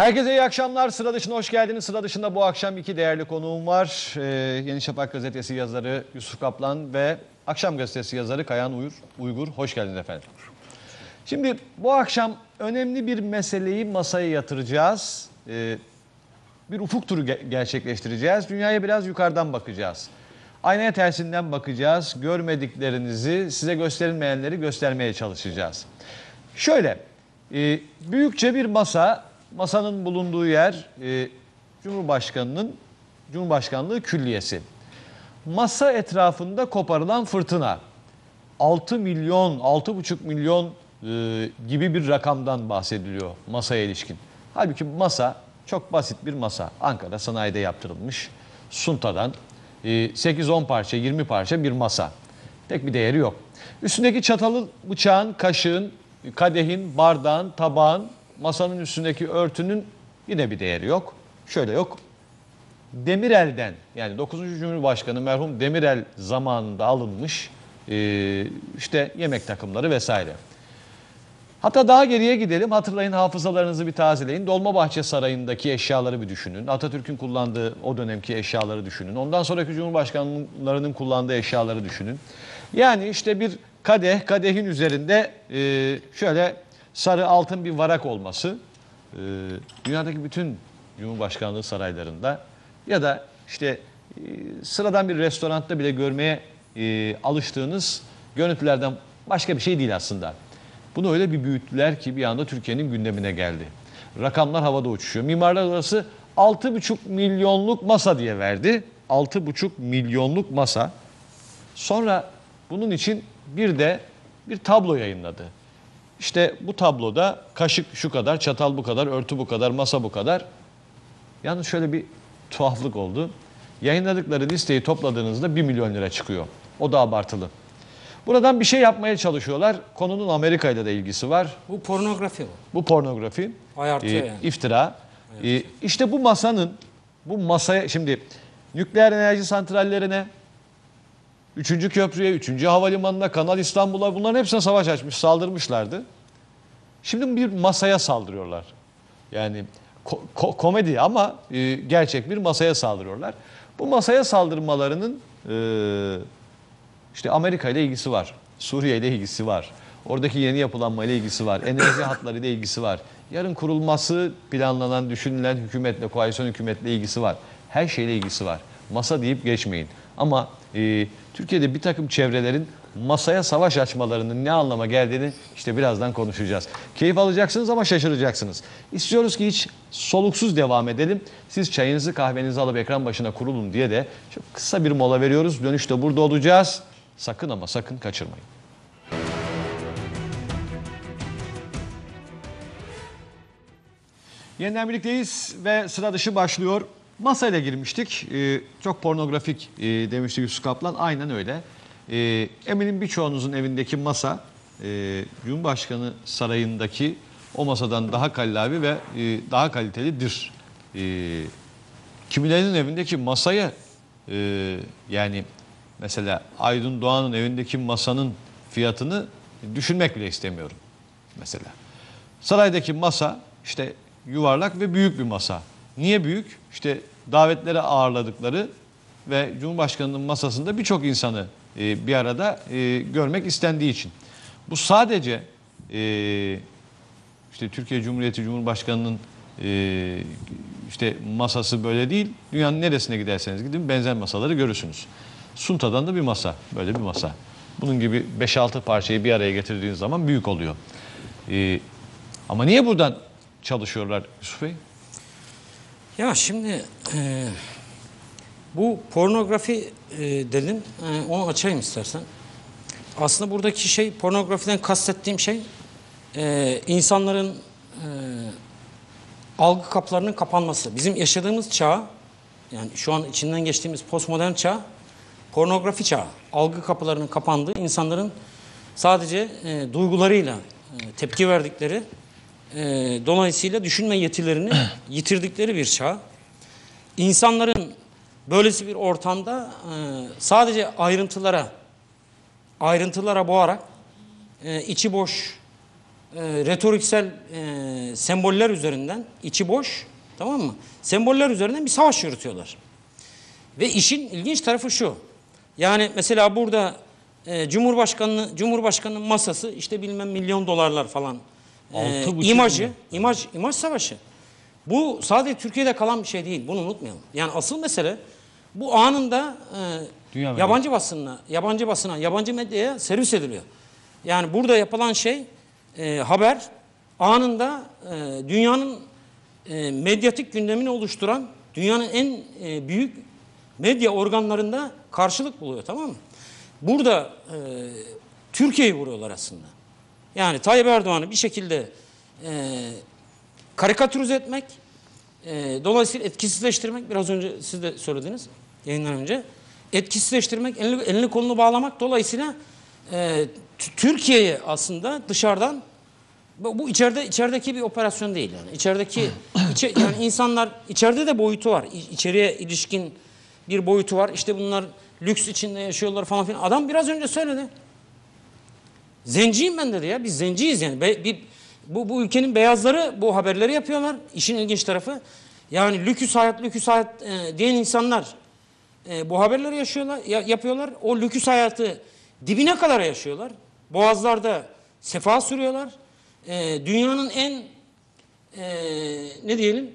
Herkese iyi akşamlar. Sıra dışına hoş geldiniz. Sıra dışında bu akşam iki değerli konuğum var. Ee, Yeni Şafak gazetesi yazarı Yusuf Kaplan ve Akşam gazetesi yazarı Kayan Uyur, Uygur. Hoş geldiniz efendim. Şimdi bu akşam önemli bir meseleyi masaya yatıracağız. Ee, bir ufuk turu ge- gerçekleştireceğiz. Dünyaya biraz yukarıdan bakacağız. Aynaya tersinden bakacağız. Görmediklerinizi, size gösterilmeyenleri göstermeye çalışacağız. Şöyle, e, büyükçe bir masa, masanın bulunduğu yer e, Cumhurbaşkanı'nın Cumhurbaşkanlığı Külliyesi. Masa etrafında koparılan fırtına. 6 milyon, 6,5 milyon e, gibi bir rakamdan bahsediliyor masaya ilişkin. Halbuki masa çok basit bir masa. Ankara sanayide yaptırılmış. Suntadan e, 8-10 parça, 20 parça bir masa. Pek bir değeri yok. Üstündeki çatalı, bıçağın, kaşığın, kadehin, bardağın, tabağın, masanın üstündeki örtünün yine bir değeri yok. Şöyle yok. Demirel'den yani 9. Cumhurbaşkanı merhum Demirel zamanında alınmış e, işte yemek takımları vesaire. Hatta daha geriye gidelim. Hatırlayın hafızalarınızı bir tazeleyin. Dolmabahçe Sarayı'ndaki eşyaları bir düşünün. Atatürk'ün kullandığı o dönemki eşyaları düşünün. Ondan sonraki cumhurbaşkanlarının kullandığı eşyaları düşünün. Yani işte bir kadeh, kadehin üzerinde e, şöyle sarı altın bir varak olması. e, dünyadaki bütün cumhurbaşkanlığı saraylarında ya da işte e, sıradan bir restoranda bile görmeye e, alıştığınız görüntülerden başka bir şey değil aslında. Bunu öyle bir büyüttüler ki bir anda Türkiye'nin gündemine geldi. Rakamlar havada uçuşuyor. Mimarlar Odası 6,5 milyonluk masa diye verdi. 6,5 milyonluk masa. Sonra bunun için bir de bir tablo yayınladı. İşte bu tabloda kaşık şu kadar, çatal bu kadar, örtü bu kadar, masa bu kadar. Yalnız şöyle bir tuhaflık oldu. Yayınladıkları listeyi topladığınızda 1 milyon lira çıkıyor. O da abartılı. Buradan bir şey yapmaya çalışıyorlar. Konunun Amerika ile de ilgisi var. Bu pornografi bu. Bu pornografi, Ayartıyor e, yani. iftira. E, işte bu masanın, bu masaya şimdi nükleer enerji santrallerine, 3. köprüye, 3. havalimanına, Kanal İstanbul'a bunların hepsine savaş açmış, saldırmışlardı. Şimdi bir masaya saldırıyorlar. Yani ko- ko- komedi ama e, gerçek bir masaya saldırıyorlar. Bu masaya saldırmalarının e, işte Amerika ile ilgisi var. Suriye ile ilgisi var. Oradaki yeni yapılanma ile ilgisi var. Enerji hatları ile ilgisi var. Yarın kurulması planlanan, düşünülen hükümetle, koalisyon hükümetle ilgisi var. Her şeyle ilgisi var. Masa deyip geçmeyin. Ama e, Türkiye'de bir takım çevrelerin masaya savaş açmalarının ne anlama geldiğini işte birazdan konuşacağız. Keyif alacaksınız ama şaşıracaksınız. İstiyoruz ki hiç soluksuz devam edelim. Siz çayınızı kahvenizi alıp ekran başına kurulun diye de çok kısa bir mola veriyoruz. Dönüşte burada olacağız. Sakın ama sakın kaçırmayın. Yeniden birlikteyiz ve sıra dışı başlıyor. Masayla girmiştik. Ee, çok pornografik e, demişti Yusuf Kaplan. Aynen öyle. Ee, eminim birçoğunuzun evindeki masa e, Cumhurbaşkanı sarayındaki o masadan daha kallavi ve e, daha kalitelidir. E, kimilerinin evindeki masayı e, yani mesela Aydın Doğan'ın evindeki masanın fiyatını düşünmek bile istemiyorum mesela. Saraydaki masa işte yuvarlak ve büyük bir masa. Niye büyük? İşte davetlere ağırladıkları ve Cumhurbaşkanı'nın masasında birçok insanı e, bir arada e, görmek istendiği için. Bu sadece e, işte Türkiye Cumhuriyeti Cumhurbaşkanı'nın işte masası böyle değil. Dünyanın neresine giderseniz gidin benzer masaları görürsünüz. Sunta'dan da bir masa, böyle bir masa. Bunun gibi 5-6 parçayı bir araya getirdiğiniz zaman büyük oluyor. E, ama niye buradan çalışıyorlar Yusuf Bey? Ya şimdi bu pornografi e, dedin. E, onu açayım istersen. Aslında buradaki şey pornografiden kastettiğim şey e, insanların e, algı kaplarının kapanması. Bizim yaşadığımız çağ yani şu an içinden geçtiğimiz postmodern çağ pornografi çağı. Algı kapılarının kapandığı, insanların sadece e, duygularıyla e, tepki verdikleri e, dolayısıyla düşünme yetilerini yitirdikleri bir çağ. İnsanların böylesi bir ortamda e, sadece ayrıntılara ayrıntılara boğarak e, içi boş e, retoriksel e, semboller üzerinden içi boş tamam mı? Semboller üzerinden bir savaş yürütüyorlar. Ve işin ilginç tarafı şu. Yani mesela burada e, Cumhurbaşkanı Cumhurbaşkanının masası işte bilmem milyon dolarlar falan. E, imajı, milyon. imaj imaj savaşı. Bu sadece Türkiye'de kalan bir şey değil. Bunu unutmayalım. Yani asıl mesele bu anında e, Dünya yabancı basınına, yabancı basına, yabancı medyaya servis ediliyor. Yani burada yapılan şey e, haber anında e, dünyanın e, medyatik gündemini oluşturan dünyanın en e, büyük medya organlarında karşılık buluyor tamam mı? Burada e, Türkiye'yi vuruyorlar aslında. Yani Tayyip Erdoğan'ı bir şekilde e, karikatürize etmek, e, dolayısıyla etkisizleştirmek, biraz önce siz de söylediniz yayından önce, etkisizleştirmek, elini, elini kolunu bağlamak dolayısıyla e, T- Türkiye'ye aslında dışarıdan bu, bu içeride içerideki bir operasyon değil yani. İçerideki içe, yani insanlar içeride de boyutu var. İ- İçeriye ilişkin bir boyutu var. İşte bunlar lüks içinde yaşıyorlar falan filan. Adam biraz önce söyledi. Zenciyim ben dedi ya. Biz zenciyiz yani. Be- bir, bu, bu ülkenin beyazları bu haberleri yapıyorlar. İşin ilginç tarafı. Yani lüküs hayat, lüküs hayat e, diyen insanlar e, bu haberleri yaşıyorlar, ya- yapıyorlar. O lüküs hayatı dibine kadar yaşıyorlar. Boğazlarda sefa sürüyorlar. E, dünyanın en e, ne diyelim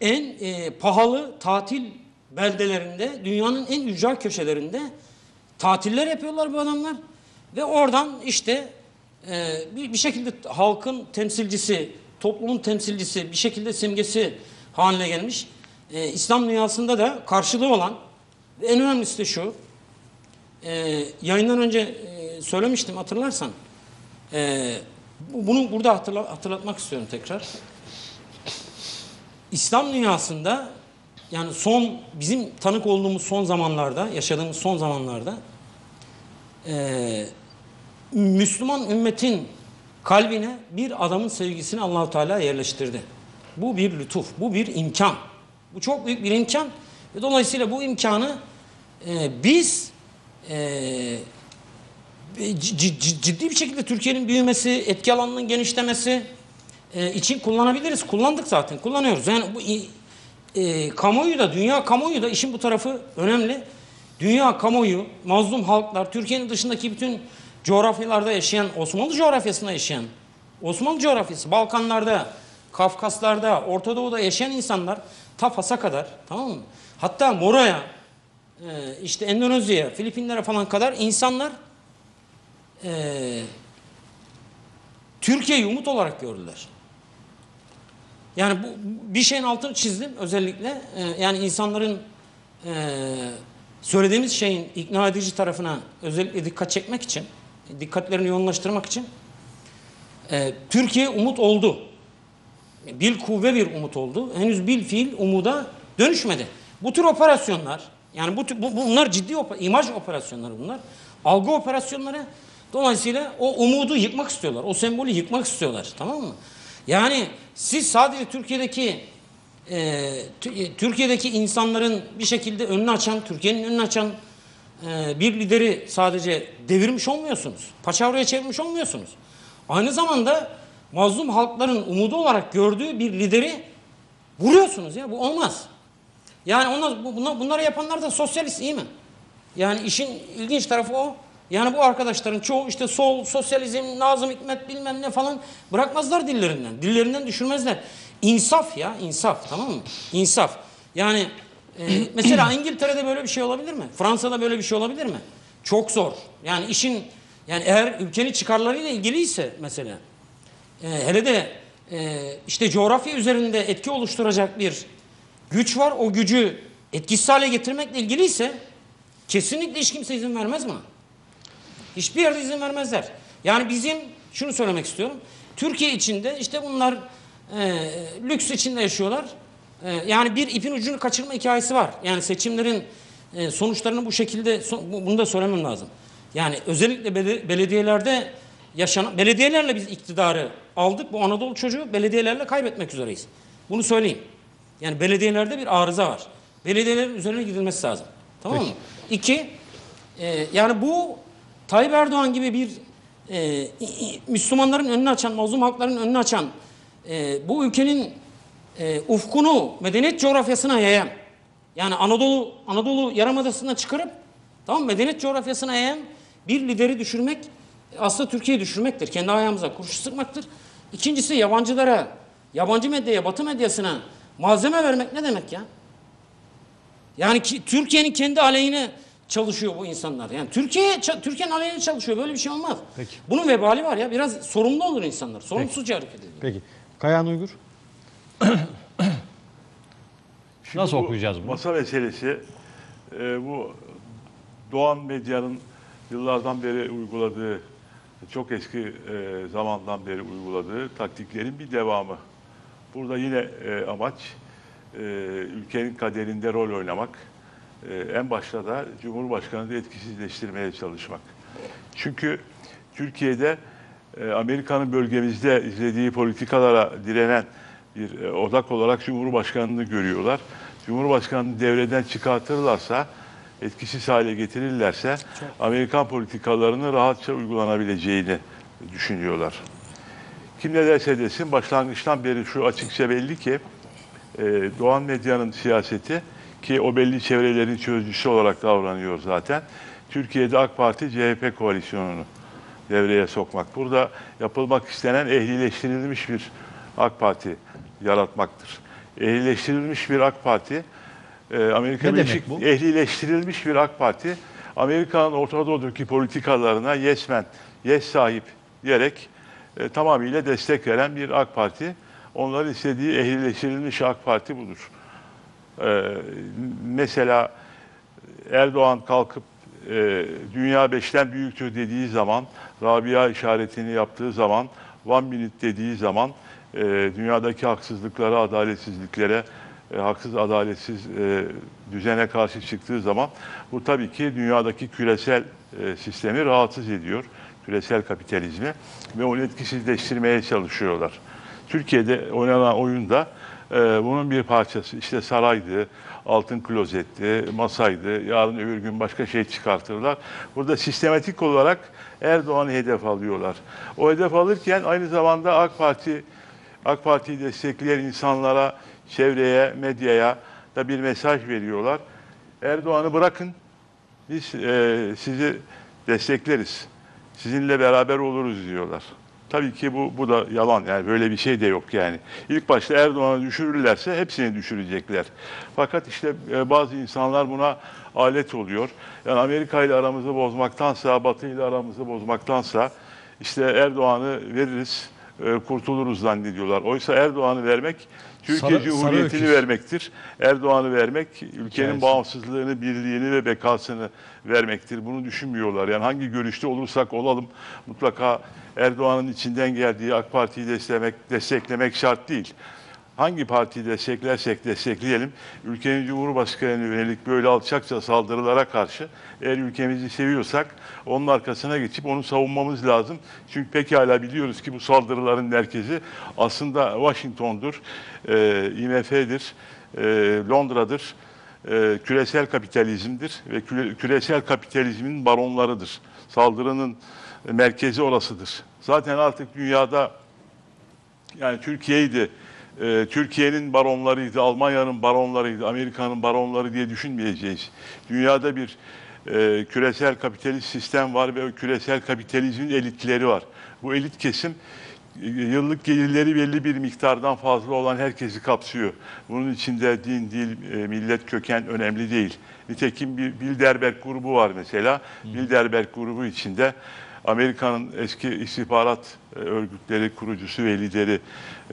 en e, pahalı tatil beldelerinde, dünyanın en ücra köşelerinde tatiller yapıyorlar bu adamlar. Ve oradan işte e, bir, bir şekilde halkın temsilcisi, toplumun temsilcisi, bir şekilde simgesi haline gelmiş. E, İslam dünyasında da karşılığı olan en önemlisi de şu, e, yayından önce e, söylemiştim hatırlarsan. E, bu- bunu burada hatırla- hatırlatmak istiyorum tekrar. İslam dünyasında yani son bizim tanık olduğumuz son zamanlarda, yaşadığımız son zamanlarda eee, Müslüman ümmetin kalbine bir adamın sevgisini Allahu Teala yerleştirdi. Bu bir lütuf, bu bir imkan. Bu çok büyük bir imkan. Ve dolayısıyla bu imkanı eee, biz c- c- ciddi bir şekilde Türkiye'nin büyümesi, etki alanının genişlemesi e, için kullanabiliriz. Kullandık zaten, kullanıyoruz. Yani bu e, kamuoyu da, dünya kamuoyu da işin bu tarafı önemli. Dünya kamuoyu, mazlum halklar, Türkiye'nin dışındaki bütün coğrafyalarda yaşayan, Osmanlı coğrafyasında yaşayan, Osmanlı coğrafyası, Balkanlarda, Kafkaslar'da, Orta Doğu'da yaşayan insanlar ta Fas'a kadar, tamam mı? Hatta Mora'ya, e, işte Endonezya'ya, Filipinlere falan kadar insanlar e, Türkiye'yi umut olarak gördüler. Yani bu bir şeyin altını çizdim özellikle. Ee, yani insanların e, söylediğimiz şeyin ikna edici tarafına özellikle dikkat çekmek için, dikkatlerini yoğunlaştırmak için e, Türkiye umut oldu. Bil kuvve bir umut oldu. Henüz bil fiil umuda dönüşmedi. Bu tür operasyonlar, yani bu, bu bunlar ciddi opa- imaj operasyonları bunlar. Algı operasyonları. Dolayısıyla o umudu yıkmak istiyorlar. O sembolü yıkmak istiyorlar. Tamam mı? Yani siz sadece Türkiye'deki e, Tü- Türkiye'deki insanların bir şekilde önünü açan, Türkiye'nin önünü açan bir lideri sadece devirmiş olmuyorsunuz. Paçavraya çevirmiş olmuyorsunuz. Aynı zamanda mazlum halkların umudu olarak gördüğü bir lideri vuruyorsunuz ya. Bu olmaz. Yani onlar, bu- bunlar, bunları yapanlar da sosyalist iyi mi? Yani işin ilginç tarafı o. Yani bu arkadaşların çoğu işte sol, sosyalizm, Nazım Hikmet bilmem ne falan bırakmazlar dillerinden. Dillerinden düşürmezler. İnsaf ya insaf tamam mı? İnsaf. Yani e, mesela İngiltere'de böyle bir şey olabilir mi? Fransa'da böyle bir şey olabilir mi? Çok zor. Yani işin yani eğer ülkenin çıkarlarıyla ilgiliyse mesela e, hele de e, işte coğrafya üzerinde etki oluşturacak bir güç var. O gücü etkisiz hale getirmekle ilgiliyse kesinlikle hiç kimse izin vermez buna. Hiçbir yerde izin vermezler. Yani bizim şunu söylemek istiyorum. Türkiye içinde işte bunlar e, lüks içinde yaşıyorlar. E, yani bir ipin ucunu kaçırma hikayesi var. Yani seçimlerin e, sonuçlarını bu şekilde bunu da söylemem lazım. Yani özellikle bele- belediyelerde yaşanan belediyelerle biz iktidarı aldık. Bu Anadolu çocuğu belediyelerle kaybetmek üzereyiz. Bunu söyleyeyim. Yani belediyelerde bir arıza var. Belediyelerin üzerine gidilmesi lazım. Tamam mı? İki, e, yani bu Tayyip Erdoğan gibi bir e, Müslümanların önünü açan, mazlum halkların önünü açan, e, bu ülkenin e, ufkunu medeniyet coğrafyasına yayan, yani Anadolu Anadolu Yarımadası'na çıkarıp tamam medeniyet coğrafyasına yayan bir lideri düşürmek aslında Türkiye'yi düşürmektir. Kendi ayağımıza kurşun sıkmaktır. İkincisi yabancılara, yabancı medyaya, batı medyasına malzeme vermek ne demek ya? Yani ki, Türkiye'nin kendi aleyhine çalışıyor bu insanlar. Yani Türkiye Türkiye'nin aleyhine çalışıyor. Böyle bir şey olmaz. Peki. Bunun vebali var ya. Biraz sorumlu olur insanlar. Sorumsuzca hareket ediyor. Peki. Kayan Uygur. Şimdi Nasıl bu okuyacağız bunu? Masa meselesi e, bu Doğan Medya'nın yıllardan beri uyguladığı, çok eski e, zamandan beri uyguladığı taktiklerin bir devamı. Burada yine e, amaç e, ülkenin kaderinde rol oynamak. E, en başta da Cumhurbaşkanı'nı etkisizleştirmeye çalışmak. Çünkü Türkiye'de e, Amerika'nın bölgemizde izlediği politikalara direnen bir e, odak olarak Cumhurbaşkanı'nı görüyorlar. Cumhurbaşkanı'nı devreden çıkartırlarsa, etkisiz hale getirirlerse Amerikan politikalarını rahatça uygulanabileceğini düşünüyorlar. Kim ne derse desin başlangıçtan beri şu açıkça belli ki e, Doğan Medya'nın siyaseti ki o belli çevrelerin çözücüsü olarak davranıyor zaten. Türkiye'de AK Parti CHP koalisyonunu devreye sokmak. Burada yapılmak istenen ehlileştirilmiş bir AK Parti yaratmaktır. Ehlileştirilmiş bir AK Parti e, Amerika Birleşik ehlileştirilmiş bir AK Parti Amerika'nın Orta Doğu'daki politikalarına yes man, yes sahip diyerek e, tamamıyla destek veren bir AK Parti. Onların istediği ehlileştirilmiş AK Parti budur. E, mesela Erdoğan kalkıp e, dünya beşten büyüktür dediği zaman, Rabia işaretini yaptığı zaman, one minute dediği zaman e, dünyadaki haksızlıklara, adaletsizliklere, e, haksız adaletsiz e, düzene karşı çıktığı zaman bu tabii ki dünyadaki küresel e, sistemi rahatsız ediyor. Küresel kapitalizmi ve onu etkisizleştirmeye çalışıyorlar. Türkiye'de oynanan oyunda e, bunun bir parçası. İşte saraydı, altın klozetti, masaydı. Yarın öbür gün başka şey çıkartırlar. Burada sistematik olarak Erdoğan'ı hedef alıyorlar. O hedef alırken aynı zamanda AK Parti AK Parti'yi destekleyen insanlara, çevreye, medyaya da bir mesaj veriyorlar. Erdoğan'ı bırakın, biz e, sizi destekleriz. Sizinle beraber oluruz diyorlar. Tabii ki bu, bu da yalan yani böyle bir şey de yok yani. İlk başta Erdoğan'ı düşürürlerse hepsini düşürecekler. Fakat işte e, bazı insanlar buna alet oluyor. Yani Amerika ile aramızı bozmaktansa, Batı ile aramızı bozmaktansa işte Erdoğan'ı veririz, e, kurtuluruz zannediyorlar. Oysa Erdoğan'ı vermek Türkiye Sarı- sarı Cumhuriyeti'ni öküz. vermektir. Erdoğan'ı vermek ülkenin Hikayesi. bağımsızlığını, birliğini ve bekasını vermektir. Bunu düşünmüyorlar. Yani hangi görüşte olursak olalım mutlaka Erdoğan'ın içinden geldiği AK Parti'yi desteklemek, desteklemek şart değil. Hangi partiyi desteklersek destekleyelim, ülkenin Cumhurbaşkanı'na yönelik böyle alçakça saldırılara karşı eğer ülkemizi seviyorsak onun arkasına geçip onu savunmamız lazım. Çünkü pekala biliyoruz ki bu saldırıların merkezi aslında Washington'dur, e, IMF'dir, e, Londra'dır, e, küresel kapitalizmdir ve küre- küresel kapitalizmin baronlarıdır. Saldırının merkezi orasıdır. Zaten artık dünyada yani Türkiye'ydi, e, Türkiye'nin baronlarıydı, Almanya'nın baronlarıydı, Amerika'nın baronları diye düşünmeyeceğiz. Dünyada bir e, küresel kapitalist sistem var ve küresel kapitalizmin elitleri var. Bu elit kesim e, yıllık gelirleri belli bir miktardan fazla olan herkesi kapsıyor. Bunun içinde din, dil, e, millet, köken önemli değil. Nitekim bir Bilderberg grubu var mesela. Bilderberg grubu içinde Amerika'nın eski istihbarat örgütleri kurucusu ve lideri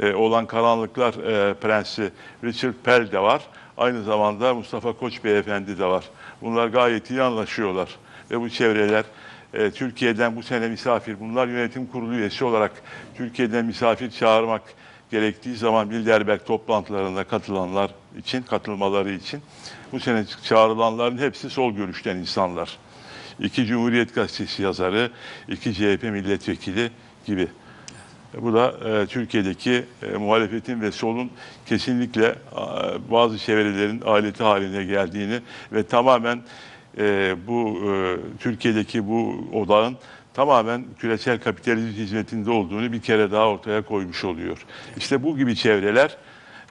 e, olan Karanlıklar e, Prensi Richard Pell de var. Aynı zamanda Mustafa Koç Beyefendi de var. Bunlar gayet iyi anlaşıyorlar. Ve bu çevreler e, Türkiye'den bu sene misafir, bunlar yönetim kurulu üyesi olarak Türkiye'den misafir çağırmak gerektiği zaman Bilderberg toplantılarına katılanlar için, katılmaları için bu sene çağrılanların hepsi sol görüşten insanlar iki Cumhuriyet Gazetesi yazarı, iki CHP milletvekili gibi. Bu da e, Türkiye'deki e, muhalefetin ve solun kesinlikle e, bazı çevrelerin aleti haline geldiğini ve tamamen e, bu e, Türkiye'deki bu odağın tamamen küresel kapitalizm hizmetinde olduğunu bir kere daha ortaya koymuş oluyor. İşte bu gibi çevreler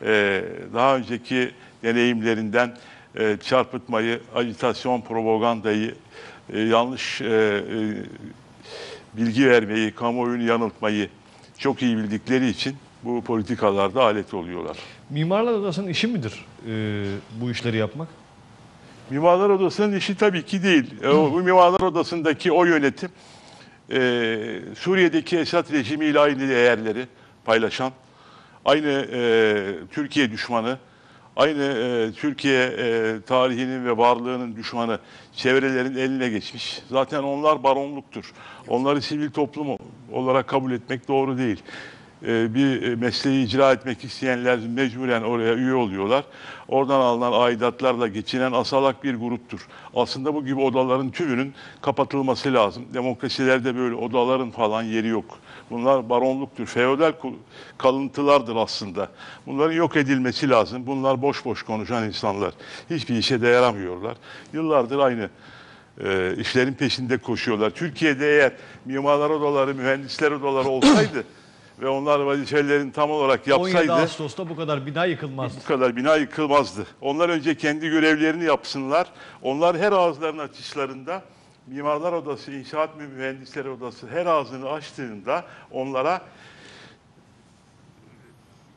e, daha önceki deneyimlerinden e, çarpıtmayı, ajitasyon, propagandayı, e, yanlış e, e, bilgi vermeyi, kamuoyunu yanıltmayı çok iyi bildikleri için bu politikalarda alet oluyorlar. Mimarlar Odası'nın işi midir e, bu işleri yapmak? Mimarlar Odası'nın işi tabii ki değil. E, o, bu Mimarlar Odası'ndaki o yönetim e, Suriye'deki Esad rejimiyle aynı değerleri paylaşan, aynı e, Türkiye düşmanı, aynı e, Türkiye e, tarihinin ve varlığının düşmanı çevrelerin eline geçmiş. Zaten onlar baronluktur. Onları sivil toplum olarak kabul etmek doğru değil. E, bir e, mesleği icra etmek isteyenler mecburen oraya üye oluyorlar. Oradan alınan aidatlarla geçinen asalak bir gruptur. Aslında bu gibi odaların tümünün kapatılması lazım. Demokrasilerde böyle odaların falan yeri yok. Bunlar baronluktur, feodal kalıntılardır aslında. Bunların yok edilmesi lazım. Bunlar boş boş konuşan insanlar. Hiçbir işe de yaramıyorlar. Yıllardır aynı e, işlerin peşinde koşuyorlar. Türkiye'de eğer mimarlar odaları, mühendisler odaları olsaydı ve onlar vazifelerini tam olarak 17 yapsaydı Ağustos'ta bu kadar bina yıkılmazdı. bu kadar bina yıkılmazdı. Onlar önce kendi görevlerini yapsınlar. Onlar her ağızlarının açışlarında Mimarlar Odası, İnşaat Mühendisleri Odası her ağzını açtığında onlara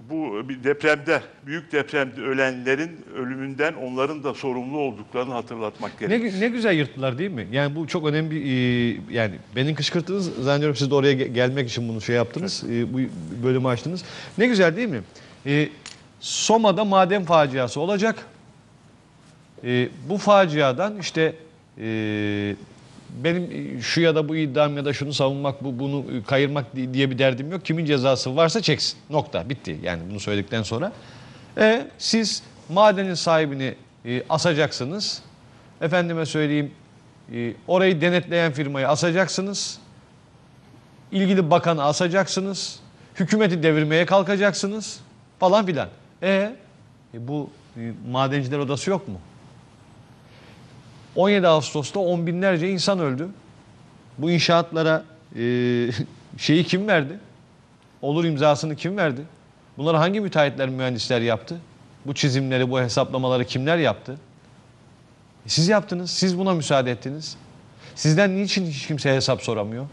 bu bir depremde, büyük depremde ölenlerin ölümünden onların da sorumlu olduklarını hatırlatmak Ne, gerekir. gü- ne güzel yırttılar değil mi? Yani bu çok önemli bir e, yani benim kışkırttığınız zannediyorum siz de oraya ge- gelmek için bunu şey yaptınız. e, bu bölümü açtınız. Ne güzel değil mi? E, Soma'da maden faciası olacak. E, bu faciadan işte e, benim e, şu ya da bu iddiam ya da şunu savunmak, bu bunu kayırmak di- diye bir derdim yok. Kimin cezası varsa çeksin. Nokta. Bitti. Yani bunu söyledikten sonra. E, siz madenin sahibini e, asacaksınız. Efendime söyleyeyim e, orayı denetleyen firmayı asacaksınız. İlgili bakanı asacaksınız. Hükümeti devirmeye kalkacaksınız. Falan filan. E, e, bu e, madenciler odası yok mu? 17 Ağustos'ta on binlerce insan öldü. Bu inşaatlara e, şeyi kim verdi? Olur imzasını kim verdi? Bunları hangi müteahhitler, mühendisler yaptı? Bu çizimleri, bu hesaplamaları kimler yaptı? E, Siz yaptınız, siz buna müsaade ettiniz. Sizden niçin hiç kimse hesap soramıyor?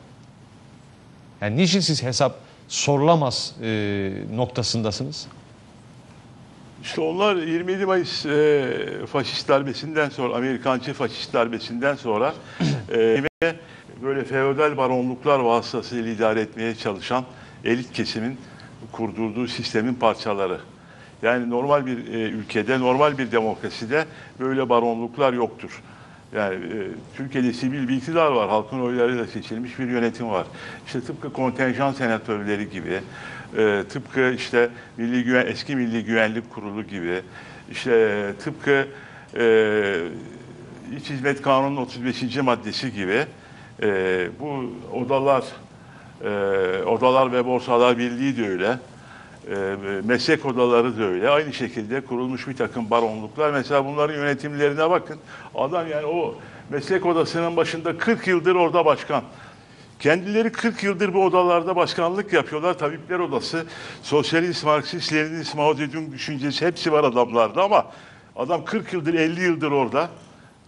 Yani niçin siz hesap sorulamaz e, noktasındasınız? İşte onlar 27 Mayıs e, faşist darbesinden sonra, Amerikancı faşist darbesinden sonra e, böyle feodal baronluklar vasıtasıyla idare etmeye çalışan elit kesimin kurdurduğu sistemin parçaları. Yani normal bir e, ülkede, normal bir demokraside böyle baronluklar yoktur. Yani e, Türkiye'de sivil bir iktidar var, halkın oylarıyla seçilmiş bir yönetim var. İşte tıpkı kontenjan senatörleri gibi, e, tıpkı işte Milli Güven, eski Milli Güvenlik Kurulu gibi, işte tıpkı e, İç Hizmet Kanunu'nun 35. maddesi gibi e, bu odalar, e, odalar ve borsalar birliği de öyle. E, meslek odaları da öyle. Aynı şekilde kurulmuş bir takım baronluklar. Mesela bunların yönetimlerine bakın. Adam yani o meslek odasının başında 40 yıldır orada başkan. Kendileri 40 yıldır bu odalarda başkanlık yapıyorlar. Tabipler Odası, Sosyalist, Marksist, Leninist, Mao Zedong düşüncesi hepsi var adamlarda ama adam 40 yıldır, 50 yıldır orada.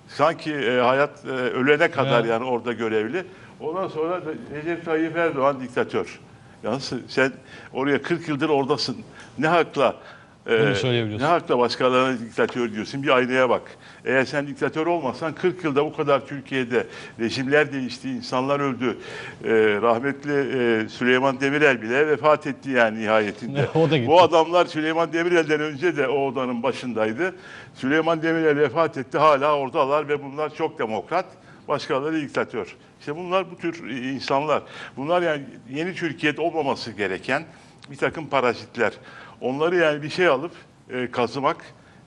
Sanki e, hayat e, ölene kadar Evet. yani orada görevli. Ondan sonra Recep Tayyip Erdoğan diktatör. Yalnız sen oraya 40 yıldır oradasın. Ne hakla Bunu söyleyebiliyorsun. ne hakla başkalarına diktatör diyorsun? Bir aynaya bak. Eğer sen diktatör olmasan 40 yılda bu kadar Türkiye'de rejimler değişti, insanlar öldü. E, rahmetli e, Süleyman Demirel bile vefat etti yani nihayetinde. O da gitti. Bu adamlar Süleyman Demirel'den önce de o odanın başındaydı. Süleyman Demirel vefat etti, hala oradalar ve bunlar çok demokrat. Başkaları diktatör. İşte bunlar bu tür insanlar. Bunlar yani yeni Türkiye'de olmaması gereken bir takım parazitler. Onları yani bir şey alıp e, kazımak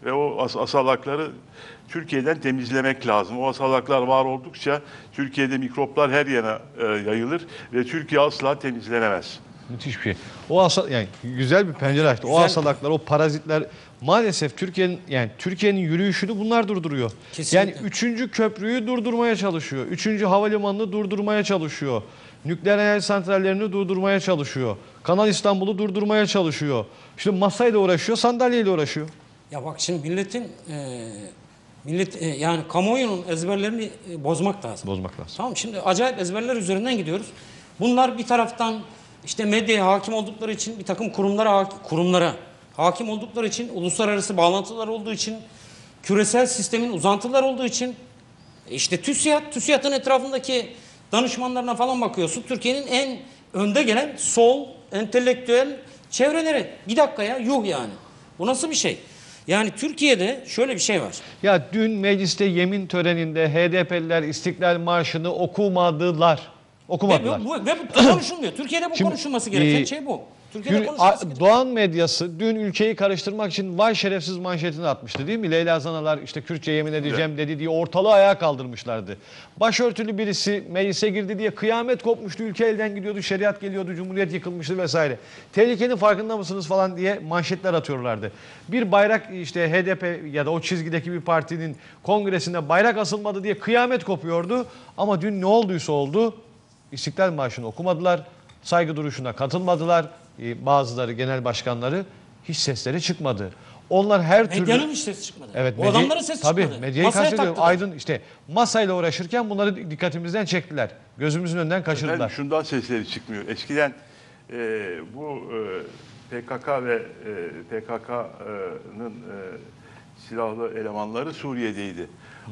ve o as- asalakları Türkiye'den temizlemek lazım. O asalaklar var oldukça Türkiye'de mikroplar her yana e, yayılır ve Türkiye asla temizlenemez. Müthiş bir şey. O asal yani güzel bir pencere açtı. O Güzel. hastalıklar, o parazitler maalesef Türkiye'nin yani Türkiye'nin yürüyüşünü bunlar durduruyor. Kesinlikle. Yani üçüncü köprüyü durdurmaya çalışıyor. Üçüncü havalimanını durdurmaya çalışıyor. Nükleer enerji santrallerini durdurmaya çalışıyor. Kanal İstanbul'u durdurmaya çalışıyor. İşte masayla uğraşıyor, sandalyeyle uğraşıyor. Ya bak şimdi milletin e, millet e, yani kamuoyunun ezberlerini e, bozmak lazım. Bozmak lazım. Tamam şimdi acayip ezberler üzerinden gidiyoruz. Bunlar bir taraftan işte medyaya hakim oldukları için bir takım kurumlara kurumlara hakim oldukları için uluslararası bağlantılar olduğu için küresel sistemin uzantılar olduğu için e işte TÜSİAD, TÜSİAD'ın etrafındaki danışmanlarına falan bakıyorsun. Türkiye'nin en önde gelen sol, entelektüel çevreleri. Bir dakika ya yuh yani. Bu nasıl bir şey? Yani Türkiye'de şöyle bir şey var. Ya dün mecliste yemin töreninde HDP'liler İstiklal Marşı'nı okumadılar. Ve Okumadılar. bu, ve bu konuşulmuyor. Türkiye'de bu Şimdi, konuşulması gereken e, şey bu. Türkiye'de Dün, A- Doğan medyası dün ülkeyi karıştırmak için vay şerefsiz manşetini atmıştı değil mi? Leyla Zanalar işte Kürtçe yemin edeceğim dedi diye ortalığı ayağa kaldırmışlardı. Başörtülü birisi meclise girdi diye kıyamet kopmuştu. Ülke elden gidiyordu, şeriat geliyordu, cumhuriyet yıkılmıştı vesaire. Tehlikenin farkında mısınız falan diye manşetler atıyorlardı. Bir bayrak işte HDP ya da o çizgideki bir partinin kongresinde bayrak asılmadı diye kıyamet kopuyordu. Ama dün ne olduysa oldu. İstiklal Marşı'nı okumadılar. Saygı duruşuna katılmadılar. Ee, Bazıları genel başkanları hiç sesleri çıkmadı. Onlar her türlü Medyanın hiç sesi çıkmadı. Evet, Bu medya- adamların sesi tabii, çıkmadı. medyayı Masaya kastediyorum. taktılar. Aydın işte masayla uğraşırken bunları dikkatimizden çektiler. Gözümüzün önünden kaçırdılar. Efendim şundan sesleri çıkmıyor. Eskiden e, bu e, PKK ve e, PKK'nın e, silahlı elemanları Suriye'deydi.